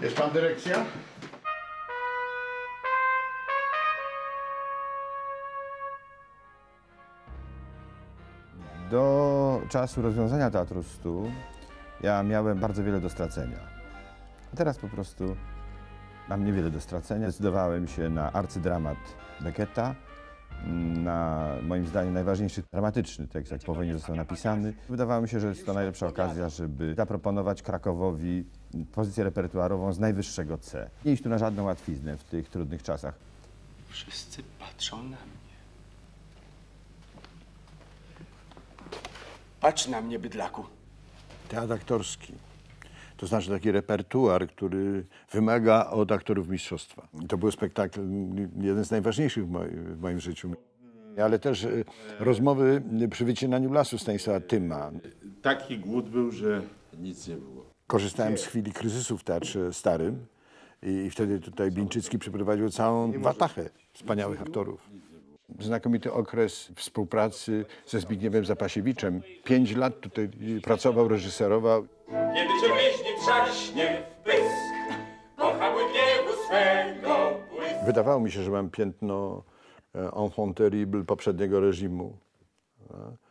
Jest pan dyrekcja? Do czasu rozwiązania Teatru Stu ja miałem bardzo wiele do stracenia. A teraz po prostu mam niewiele do stracenia. Zdecydowałem się na arcydramat Becketa, na moim zdaniem najważniejszy dramatyczny tekst, jak po wojnie został napisany. Wydawało mi się, że jest to najlepsza okazja, żeby zaproponować Krakowowi pozycję repertuarową z najwyższego C. Nie iść tu na żadną łatwiznę w tych trudnych czasach. Wszyscy patrzą na mnie. Patrz na mnie, bydlaku. Teatr aktorski To znaczy taki repertuar, który wymaga od aktorów mistrzostwa. I to był spektakl, jeden z najważniejszych w, moj, w moim życiu. Ale też e, rozmowy przy wycinaniu lasu Stanisława Tyma. Taki głód był, że nic nie było. Korzystałem z chwili kryzysu w Teatrze Starym i, i wtedy tutaj Bińczycki przeprowadził całą watachę wspaniałych aktorów. Znakomity okres współpracy ze Zbigniewem Zapasiewiczem. Pięć lat tutaj pracował, reżyserował. Kiedy cię bliźni trzaśnie w pysk, gniewu swego błysk. Wydawało mi się, że mam piętno e, enfant terrible poprzedniego reżimu. E,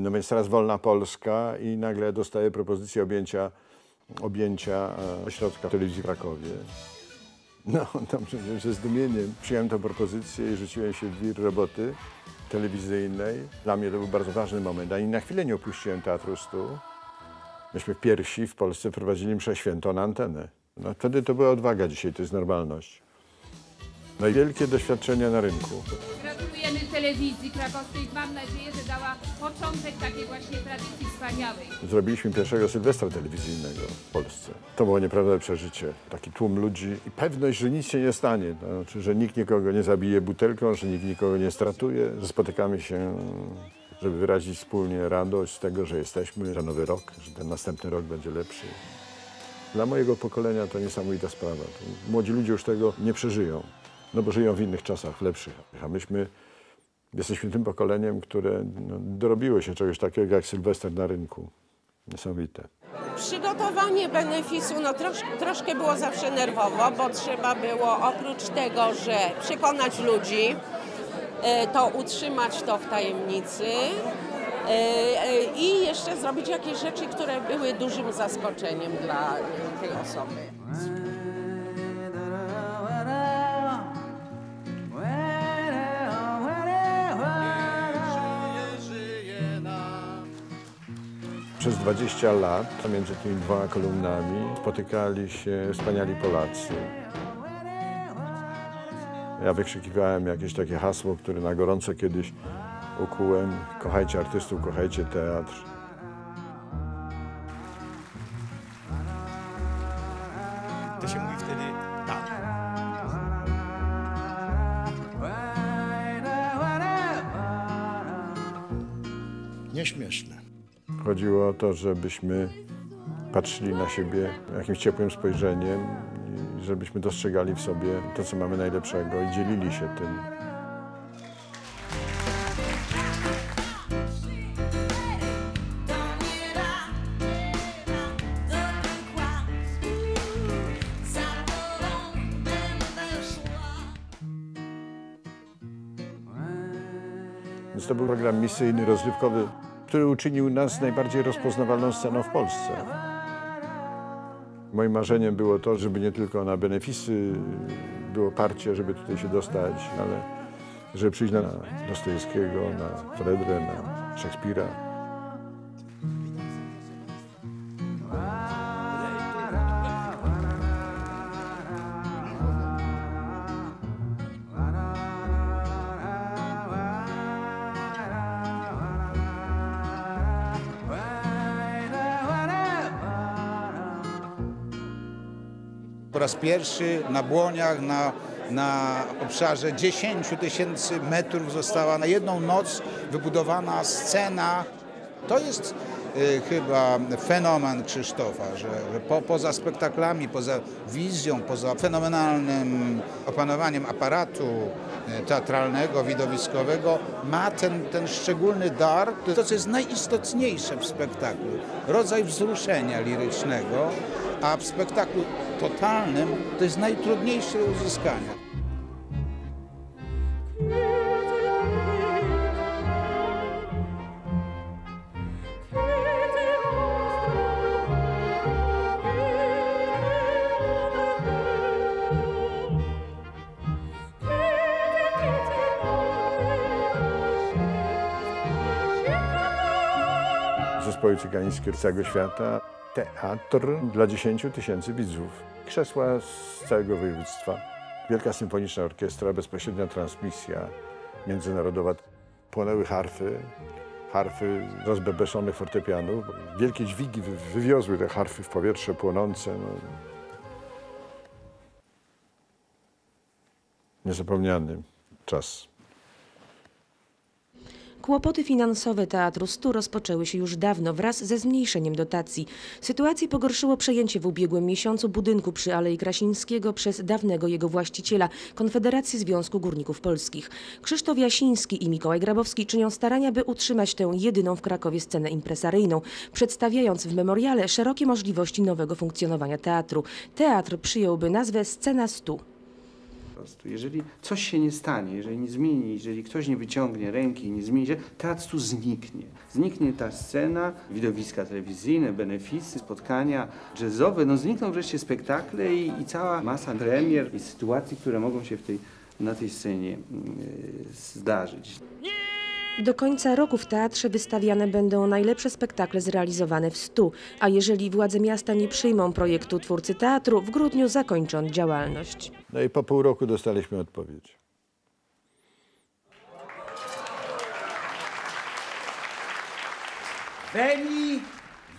No więc teraz wolna Polska i nagle dostaję propozycję objęcia, objęcia e, ośrodka telewizji w Krakowie. No, *laughs* że ze zdumieniem przyjąłem tę propozycję i rzuciłem się w wir roboty telewizyjnej. Dla mnie to był bardzo ważny moment. Ani na chwilę nie opuściłem Teatru Stu. Myśmy pierwsi w Polsce prowadzili mszę świętą na antenę. No, wtedy to była odwaga, dzisiaj to jest normalność. No i wielkie doświadczenia na rynku. Gratulujemy telewizji krakowskiej. Mam nadzieję, że dała początek takiej właśnie tradycji wspaniałej. Zrobiliśmy pierwszego Sylwestra telewizyjnego w Polsce. To było nieprawdopodobne przeżycie. Taki tłum ludzi i pewność, że nic się nie stanie. To znaczy, że nikt nikogo nie zabije butelką, że nikt nikogo nie stratuje, że spotykamy się, żeby wyrazić wspólnie radość z tego, że jesteśmy, że nowy rok, że ten następny rok będzie lepszy. Dla mojego pokolenia to niesamowita sprawa. Młodzi ludzie już tego nie przeżyją, no bo żyją w innych czasach, w lepszych. A myśmy jesteśmy tym pokoleniem, które no, dorobiło się czegoś takiego jak Sylwester na rynku. Niesamowite. Przygotowanie benefisu no trosz, troszkę było zawsze nerwowo, bo trzeba było oprócz tego, że przekonać ludzi, e, to utrzymać to w tajemnicy e, e, i jeszcze zrobić jakieś rzeczy, które były dużym zaskoczeniem dla tej osoby. Przez 20 lat między tymi dwoma kolumnami spotykali się wspaniali Polacy. Ja wykrzykiwałem jakieś takie hasło, które na gorąco kiedyś ukułem. Kochajcie artystów, kochajcie teatr. To się mówi wtedy tak. Nieśmieszne. Chodziło o to, żebyśmy patrzyli na siebie jakimś ciepłym spojrzeniem i żebyśmy dostrzegali w sobie to, co mamy najlepszego i dzielili się tym. Więc to był program misyjny, rozrywkowy, który uczynił nas najbardziej rozpoznawalną sceną w Polsce. Moim marzeniem było to, żeby nie tylko na benefisy było parcie, żeby tutaj się dostać, ale żeby przyjść na Dostojewskiego, na Fredrę, na Szekspira. Pierwszy na Błoniach, na, na obszarze 10 tysięcy metrów została na jedną noc wybudowana scena. To jest y, chyba fenomen Krzysztofa, że, że po, poza spektaklami, poza wizją, poza fenomenalnym opanowaniem aparatu y, teatralnego, widowiskowego, ma ten, ten szczególny dar, to co jest najistotniejsze w spektaklu, rodzaj wzruszenia lirycznego, a w spektaklu totalnym to jest najtrudniejsze do uzyskania. Zespoły cygańskie całego świata. Teatr dla 10 tysięcy widzów. Krzesła z całego województwa. Wielka Symfoniczna Orkiestra, bezpośrednia transmisja międzynarodowa. Płonęły harfy harfy rozbebeszonych fortepianów. Wielkie dźwigi wy- wywiozły te harfy w powietrze płonące. No. Niezapomniany czas. Kłopoty finansowe Teatru 100 rozpoczęły się już dawno wraz ze zmniejszeniem dotacji. Sytuację pogorszyło przejęcie w ubiegłym miesiącu budynku przy Alei Krasińskiego przez dawnego jego właściciela, Konfederacji Związku Górników Polskich. Krzysztof Jasiński i Mikołaj Grabowski czynią starania, by utrzymać tę jedyną w Krakowie scenę impresaryjną, przedstawiając w memoriale szerokie możliwości nowego funkcjonowania teatru. Teatr przyjąłby nazwę Scena 100 prostu. Jeżeli coś się nie stanie, jeżeli nie zmieni, jeżeli ktoś nie wyciągnie ręki i nie zmieni się, teatr tu zniknie. Zniknie ta scena, widowiska telewizyjne, beneficy, spotkania jazzowe, no znikną wreszcie spektakle i, i cała masa premier i sytuacji, które mogą się w tej, na tej scenie yy, zdarzyć. Do końca roku w teatrze wystawiane będą najlepsze spektakle zrealizowane w stu, a jeżeli władze miasta nie przyjmą projektu twórcy teatru, w grudniu zakończy on działalność. No i po pół roku dostaliśmy odpowiedź. Veni,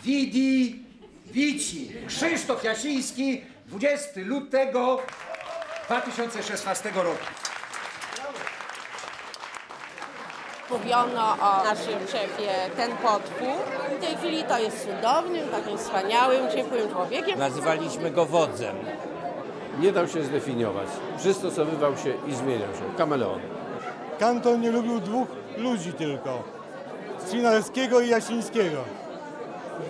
vidi, vici. Krzysztof Jasiński, 20 lutego 2016 roku. Mówiono o naszym szefie ten potwór. W tej chwili to jest cudownym, takim wspaniałym, ciepłym człowiekiem. Nazywaliśmy go wodzem. Nie dał się zdefiniować. Przystosowywał się i zmieniał się. Kameleon. Kanton nie lubił dwóch ludzi tylko. Strinalskiego i Jasińskiego.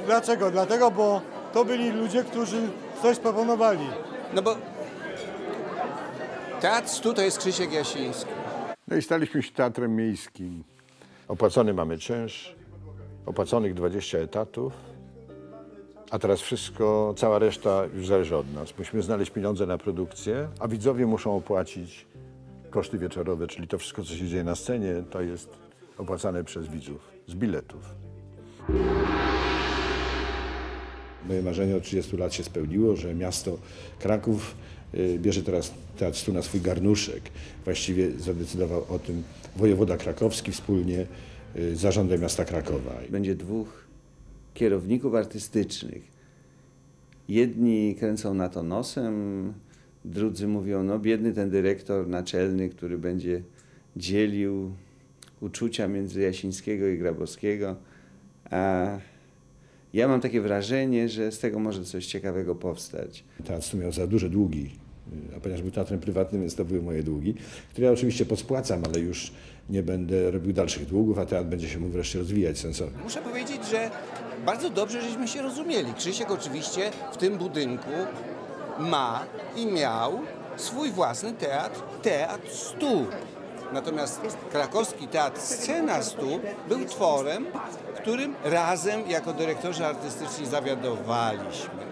Dlaczego? Dlatego, bo to byli ludzie, którzy coś proponowali. No bo teatr stu to jest Krzysiek Jasiński. No i staliśmy się teatrem miejskim. Opłacony mamy czynsz, opłaconych 20 etatów, a teraz wszystko, cała reszta już zależy od nas. Musimy znaleźć pieniądze na produkcję, a widzowie muszą opłacić koszty wieczorowe, czyli to wszystko, co się dzieje na scenie, to jest opłacane przez widzów z biletów. Moje marzenie od 30 lat się spełniło, że miasto Kraków bierze teraz Teatr Stu na swój garnuszek. Właściwie zadecydował o tym wojewoda krakowski wspólnie y, z zarządem miasta Krakowa. Będzie dwóch kierowników artystycznych. Jedni kręcą na to nosem, drudzy mówią, no biedny ten dyrektor naczelny, który będzie dzielił uczucia między Jasińskiego i Grabowskiego. A ja mam takie wrażenie, że z tego może coś ciekawego powstać. Teatr Stu miał za duże długi, y, a ponieważ był teatrem prywatnym, więc to były moje długi, które ja oczywiście pospłacam, ale już nie będę robił dalszych długów, a teatr będzie się mógł wreszcie rozwijać sensownie. Muszę powiedzieć, że bardzo dobrze żeśmy się rozumieli. Krzysiek oczywiście w tym budynku ma i miał swój własny teatr, Teatr Stu. Natomiast krakowski teatr Scena Stu był tworem, którym razem jako dyrektorzy artystyczni zawiadowaliśmy.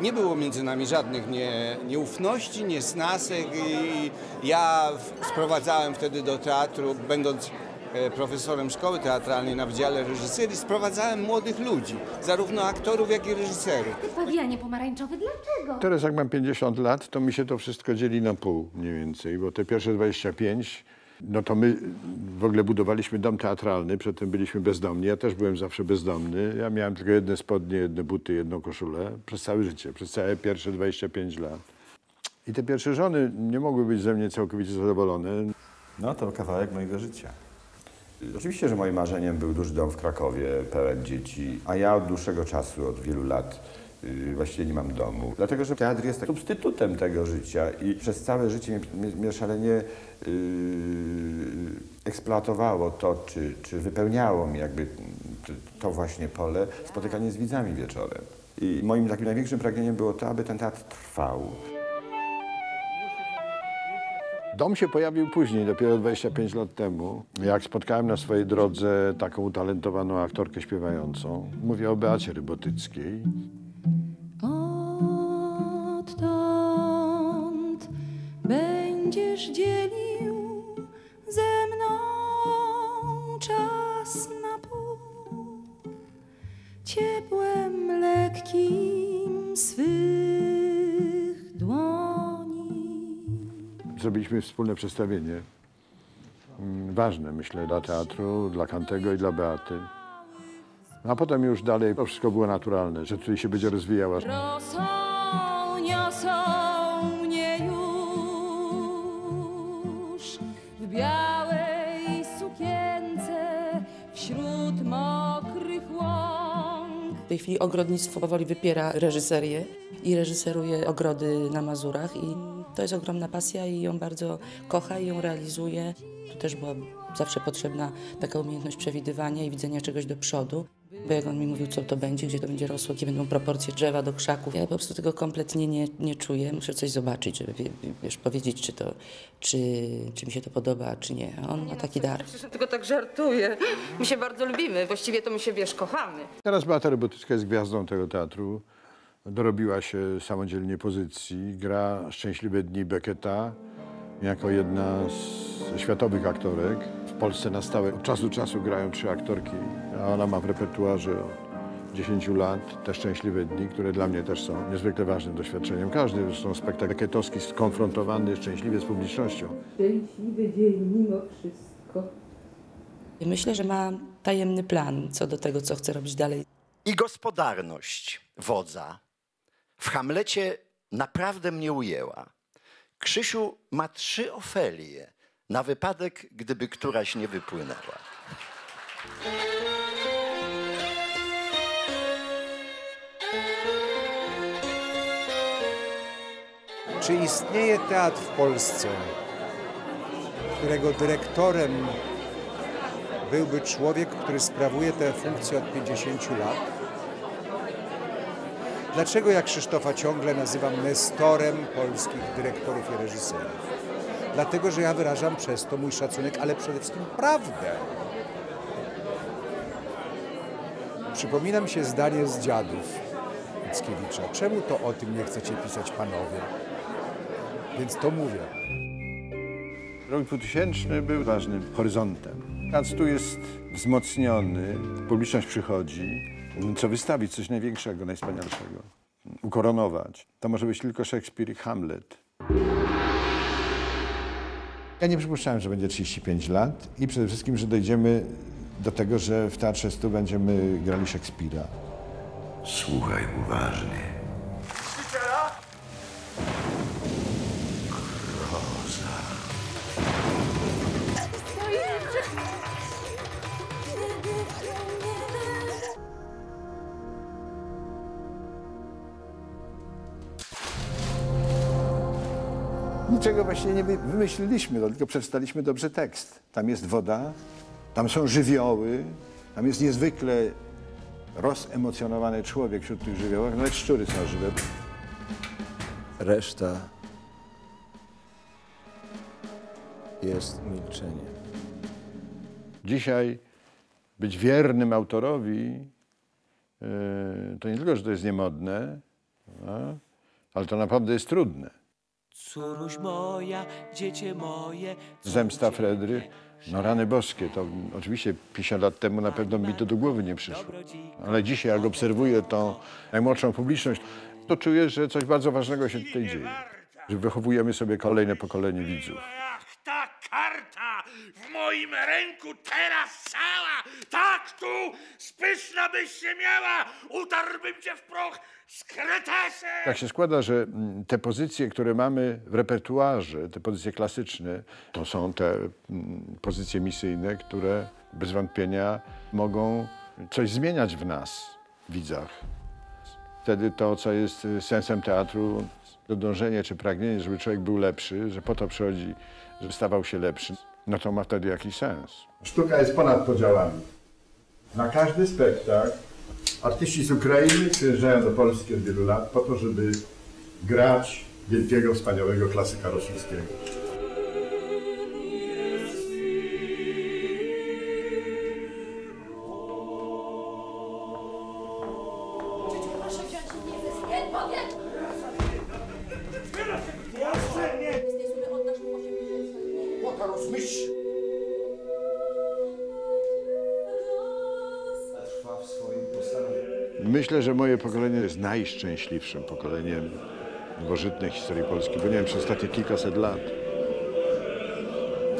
Nie było między nami żadnych nie, nieufności, niesnasek i ja sprowadzałem wtedy do teatru, będąc e, profesorem szkoły teatralnej na Wydziale Reżyserii, sprowadzałem młodych ludzi, zarówno aktorów, jak i reżyserów. Pawianie pomarańczowy, dlaczego? Teraz jak mam 50 lat, to mi się to wszystko dzieli na pół mniej więcej, bo te pierwsze 25, no to my w ogóle budowaliśmy dom teatralny, przedtem byliśmy bezdomni, ja też byłem zawsze bezdomny. Ja miałem tylko jedne spodnie, jedne buty, jedną koszulę przez całe życie, przez całe pierwsze 25 lat. I te pierwsze żony nie mogły być ze mnie całkowicie zadowolone. No to kawałek mojego życia. Oczywiście, że moim marzeniem był duży dom w Krakowie, pełen dzieci, a ja od dłuższego czasu, od wielu lat właściwie nie mam domu. Dlatego, że teatr jest tak substytutem tego życia i przez całe życie mnie, mnie, szalenie yy, eksploatowało to, czy, czy wypełniało mi jakby to właśnie pole spotykanie z widzami wieczorem. I moim takim największym pragnieniem było to, aby ten teatr trwał. Dom się pojawił później, dopiero 25 lat temu, jak spotkałem na swojej drodze taką utalentowaną aktorkę śpiewającą. Mówię o Beacie Rybotyckiej. Będziesz dzielił ze mną czas na pół, ciepłem lekkim swych dłoni. Zrobiliśmy wspólne przedstawienie mm, ważne, myślę, dla teatru, dla Kantego i dla Beaty. A potem już dalej to wszystko było naturalne, że tutaj się będzie rozwijała. Rosą, niosą tej chwili ogrodnictwo powoli wypiera reżyserię i reżyseruje ogrody na Mazurach i to jest ogromna pasja i ją bardzo kocha i ją realizuje. Tu też była zawsze potrzebna taka umiejętność przewidywania i widzenia czegoś do przodu. Bo jak on mi mówił, co to będzie, gdzie to będzie rosło, jakie będą proporcje drzewa do krzaków, ja po prostu tego kompletnie nie, nie czuję. Muszę coś zobaczyć, żeby wie- wiesz, powiedzieć, czy, to, czy, czy mi się to podoba, czy nie. A on ma taki dar. Przecież *laughs* tylko tak żartuję. My się bardzo lubimy. Właściwie to my się, wiesz, kochamy. Teraz Beata Robotycka jest gwiazdą tego teatru. Dorobiła się samodzielnie pozycji. Gra Szczęśliwe Dni Becketa jako jedna z światowych aktorek. W Polsce na stałe od czasu do czasu grają trzy aktorki, a ona ma w repertuarze od 10 lat te Szczęśliwe Dni, które dla mnie też są niezwykle ważnym doświadczeniem. Każdy zresztą spektakl becketowski skonfrontowany szczęśliwie z publicznością. Szczęśliwy dzień mimo wszystko. Myślę, że ma tajemny plan co do tego, co chce robić dalej. I gospodarność wodza w Hamlecie naprawdę mnie ujęła. Krzysiu ma trzy Ofelie na wypadek, gdyby któraś nie wypłynęła. Czy istnieje teatr w Polsce, którego dyrektorem byłby człowiek, który sprawuje tę funkcję od 50 lat? Dlaczego ja Krzysztofa ciągle nazywam nestorem polskich dyrektorów i reżyserów? Dlatego, że ja wyrażam przez to mój szacunek, ale przede wszystkim prawdę. Przypomina mi się zdanie z dziadów Mickiewicza. Czemu to o tym nie chcecie pisać panowie? Więc to mówię. Rok 2000 był ważnym horyzontem. Teatr tu jest wzmocniony, publiczność przychodzi. Co wystawić? Coś największego, najwspanialszego. Ukoronować. To może być tylko Szekspir i Hamlet. Ja nie przypuszczałem, że będzie 35 lat i przede wszystkim, że dojdziemy do tego, że w Teatrze Stu będziemy grali Szekspira. Słuchaj uważnie. Niczego właśnie nie wy- wymyśliliśmy, no, tylko przeczytaliśmy dobrze tekst. Tam jest woda, tam są żywioły, tam jest niezwykle rozemocjonowany człowiek wśród tych żywiołach, nawet szczury są żywe. Reszta jest milczenie. Dzisiaj być wiernym autorowi, yy, to nie tylko, że to jest niemodne, ale to naprawdę jest trudne. Córuś moja, dziecię moje. Zemsta Fredry, no rany boskie, to oczywiście 50 lat temu na pewno mi to do głowy nie przyszło. Ale dzisiaj jak obserwuję tą najmłodszą publiczność, to czuję, że coś bardzo ważnego się tutaj dzieje. Że wychowujemy sobie kolejne pokolenie widzów. Ta karta moim ręku teraz cała, tak tu spyszna byś się miała, utarłbym cię w proch z kretesem. Tak się składa, że mm, te pozycje, które mamy w repertuarze, te pozycje klasyczne, to są te mm, pozycje misyjne, które bez wątpienia mogą coś zmieniać w nas, widzach. Wtedy to, co jest y, sensem teatru, to dążenie czy pragnienie, żeby człowiek był lepszy, że po to przychodzi, żeby stawał się lepszy, no to ma wtedy jakiś sens. Sztuka jest ponad podziałami. Na każdy spektakl artyści z Ukrainy przyjeżdżają do Polski od wielu lat po to, żeby grać wielkiego, wspaniałego klasyka rosyjskiego. Najszczęśliwszym pokoleniem nowożytnej historii Polski, bo nie wiem, przez ostatnie kilkaset lat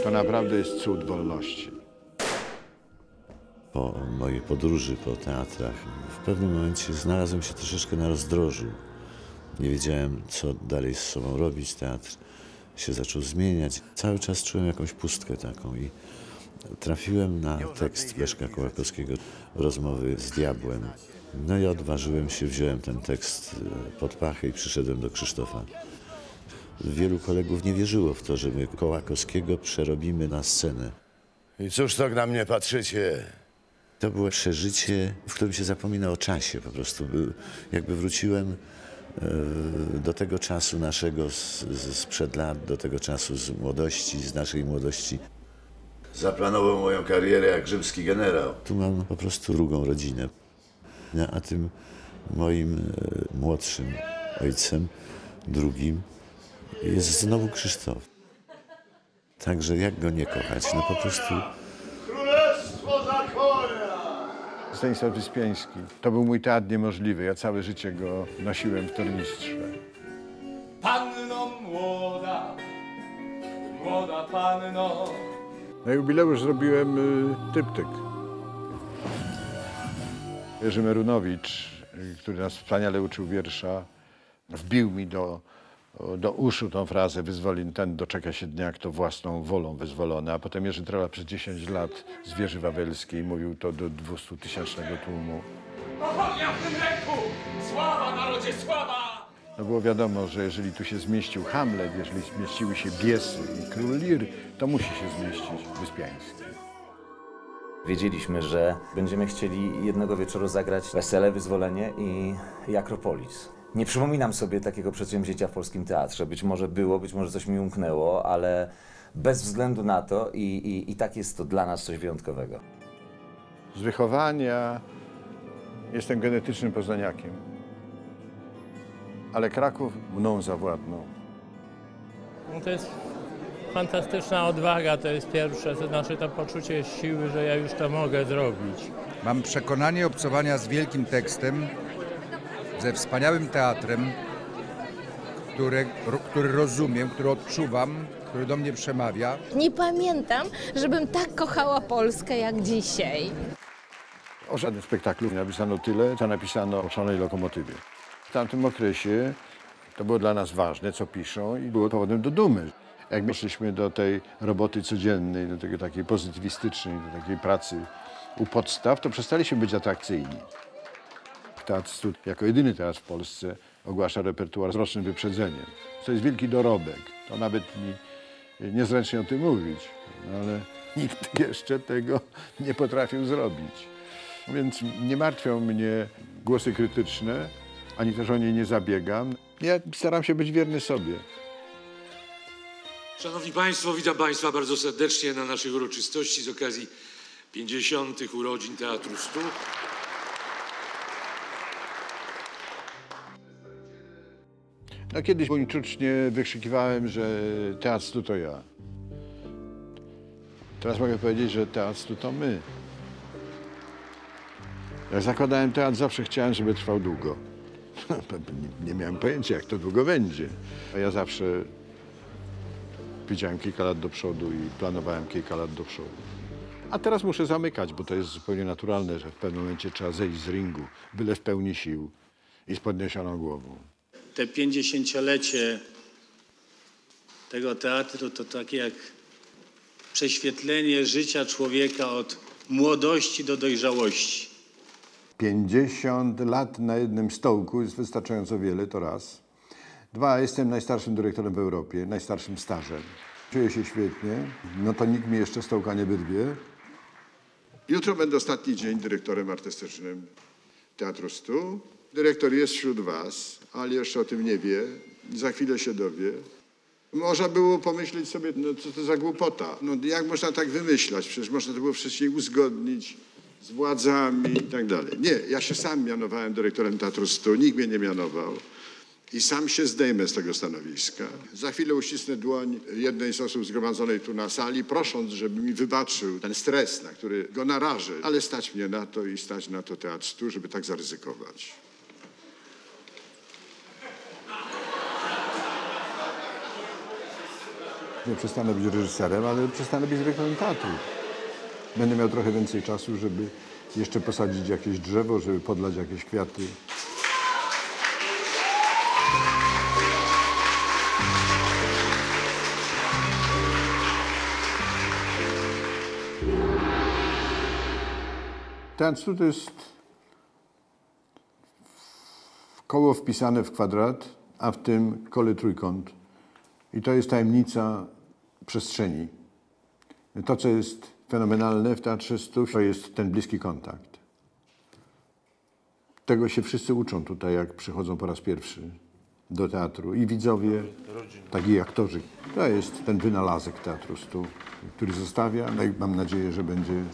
To naprawdę jest cud wolności. Po mojej podróży po teatrach w pewnym momencie znalazłem się troszeczkę na rozdrożu. Nie wiedziałem, co dalej z sobą robić. Teatr się zaczął zmieniać. Cały czas czułem jakąś pustkę taką i trafiłem na tekst Leszka Kołakowskiego Rozmowy z diabłem. No i odważyłem się, wziąłem ten tekst e, pod pachę i przyszedłem do Krzysztofa. Wielu kolegów nie wierzyło w to, że my Kołakowskiego przerobimy na scenę. I cóż tak na mnie patrzycie? To było przeżycie, w którym się zapomina o czasie po prostu. By- Jakby wróciłem e, do tego czasu naszego sprzed lat, do tego czasu z młodości, z naszej młodości. Zaplanował moją karierę jak rzymski generał. Tu mam po prostu drugą rodzinę. A tym moim e, młodszym ojcem, drugim, jest znowu Krzysztof. Także jak go nie kochać? No po prostu Królestwo zakonia! Stanisław Wyspiański. To był mój teatr niemożliwy. Ja całe życie go nosiłem w tornistrze. Panno młoda, młoda panno. Na jubileusz zrobiłem y, typtyk. Jerzy Merunowicz, który nas wspaniale uczył wiersza, wbił mi do, do uszu tą frazę wyzwolin ten doczeka się dnia, kto własną wolą wyzwolony. A potem Jerzy Trola przez 10 lat z wieży wawelskiej mówił to do 200 tysięcznego tłumu. Pochodnia w tym ręku! Sława narodzie, sława! No było wiadomo, że jeżeli tu się zmieścił Hamlet, jeżeli zmieściły się Biesy i Król Lir, to musi się zmieścić Wyspiański. Wiedzieliśmy, że będziemy chcieli jednego wieczoru zagrać Wesele, Wyzwolenie i, Akropolis. Nie przypominam sobie takiego przedsięwzięcia w polskim teatrze. Być może było, być może coś mi umknęło, ale bez względu na to i, i, i tak jest to dla nas coś wyjątkowego. Z wychowania jestem genetycznym poznaniakiem. Ale Kraków mną zawładnął. No to jest fantastyczna odwaga, to jest pierwsze, to znaczy to poczucie siły, że ja już to mogę zrobić. Mam przekonanie obcowania z wielkim tekstem, ze wspaniałym teatrem, który, który rozumiem, który odczuwam, który do mnie przemawia. Nie pamiętam, żebym tak kochała Polskę jak dzisiaj. O żadnym spektaklu nie napisano tyle, co napisano o szalonej lokomotywie. W tamtym okresie to było dla nas ważne, co piszą i było powodem do dumy. Jak my szliśmy do tej roboty codziennej, do tego takiej pozytywistycznej, do takiej pracy u podstaw, to przestaliśmy być atrakcyjni. Teatr Stud, jako jedyny teatr w Polsce, ogłasza repertuar z rocznym wyprzedzeniem. To jest wielki dorobek. To nawet mi niezręcznie o tym mówić, no ale nikt jeszcze tego nie potrafił zrobić. Więc nie martwią mnie głosy krytyczne, ani też o nie nie zabiegam. Ja staram się być wierny sobie. Szanowni Państwo, witam Państwa bardzo serdecznie na naszej uroczystości z okazji 50. urodzin Teatru Stu. No kiedyś buńczucznie wykrzykiwałem, że teatr stu to ja. Teraz mogę powiedzieć, że teatr stu to my. Jak zakładałem teatr, zawsze chciałem, żeby trwał długo. *laughs* Nie, miałem pojęcia, jak to długo będzie. A ja zawsze widziałem kilka lat do przodu i planowałem kilka lat do przodu. A teraz muszę zamykać, bo to jest zupełnie naturalne, że w pewnym momencie trzeba zejść z ringu, byle w pełni sił i z podniesioną głową. te 50-lecie tego teatru to takie jak prześwietlenie życia człowieka od młodości do dojrzałości. 50 lat na jednym stołku jest wystarczająco wiele, to raz. Dwa, jestem najstarszym dyrektorem w Europie, najstarszym stażem. Czuję się świetnie, no to nikt mi jeszcze stołka nie wyrwie. Jutro będę ostatni dzień dyrektorem artystycznym Teatru Stu. Dyrektor jest wśród Was, ale jeszcze o tym nie wie. Za chwilę się dowie. Można było pomyśleć sobie, no co to za głupota. No jak można tak wymyślać? Przecież można to było wcześniej uzgodnić z władzami i tak dalej. Nie, ja się sam mianowałem dyrektorem Teatru Stu, nikt mnie nie mianował. I sam się zdejmę z tego stanowiska. Za chwilę uścisnę dłoń jednej z osób zgromadzonej tu na sali, prosząc, żeby mi wybaczył ten stres, na który go narażę. Ale stać mnie na to i stać na to Teatr Stu, żeby tak zaryzykować. Nie przestanę być reżyserem, ale przestanę być dyrektorem teatru. Będę miał trochę więcej czasu, żeby jeszcze posadzić jakieś drzewo, żeby podlać jakieś kwiaty. Teatr to jest koło wpisane w kwadrat, a w tym kole trójkąt. I to jest tajemnica przestrzeni. To, co jest fenomenalne w Teatrze Stu, to jest ten bliski kontakt. Tego się wszyscy uczą tutaj, jak przychodzą po raz pierwszy do teatru. I widzowie, tak i aktorzy. To jest ten wynalazek Teatru Stu, który zostawia, no i mam nadzieję, że będzie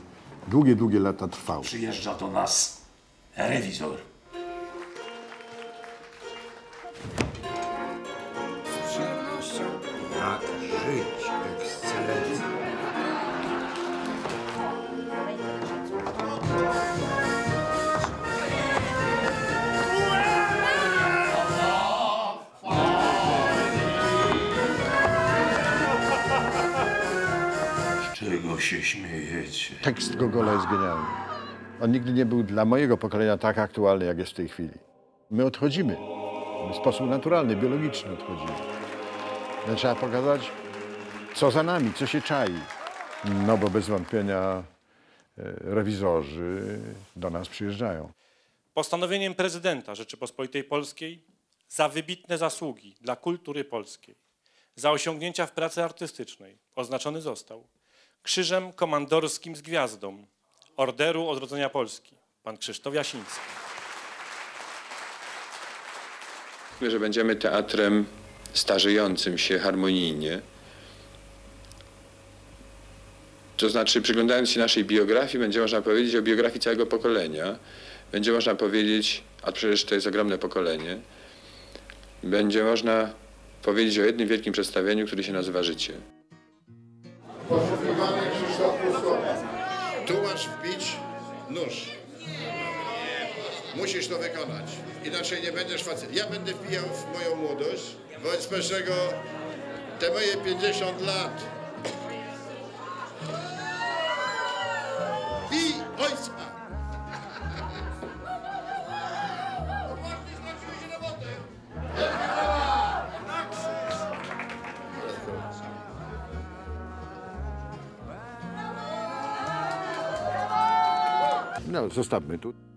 długie, długie lata trwał. Przyjeżdża do nas rewizor. Z przyjemnością. Jak żyć, się śmiejecie? Tekst Gogola jest genialny. On nigdy nie był dla mojego pokolenia tak aktualny, jak jest w tej chwili. My odchodzimy. W sposób naturalny, biologiczny odchodzimy. No, trzeba pokazać, co za nami, co się czai. No bo bez wątpienia e, rewizorzy do nas przyjeżdżają. Postanowieniem prezydenta Rzeczypospolitej Polskiej za wybitne zasługi dla kultury polskiej, za osiągnięcia w pracy artystycznej oznaczony został Krzyżem Komandorskim z Gwiazdą Orderu Odrodzenia Polski pan Krzysztof Jasiński. Myślę, że będziemy teatrem starzejącym się harmonijnie. To znaczy, przyglądając się naszej biografii, będzie można powiedzieć o biografii całego pokolenia. Będzie można powiedzieć, a przecież to jest ogromne pokolenie, będzie można powiedzieć o jednym wielkim przedstawieniu, które się nazywa życie. Musisz to wykonać, inaczej nie będziesz facet. Ja będę wbijał w moją młodość, wobec pierwszego te moje 50 lat. I ojca! No, zostawmy tu.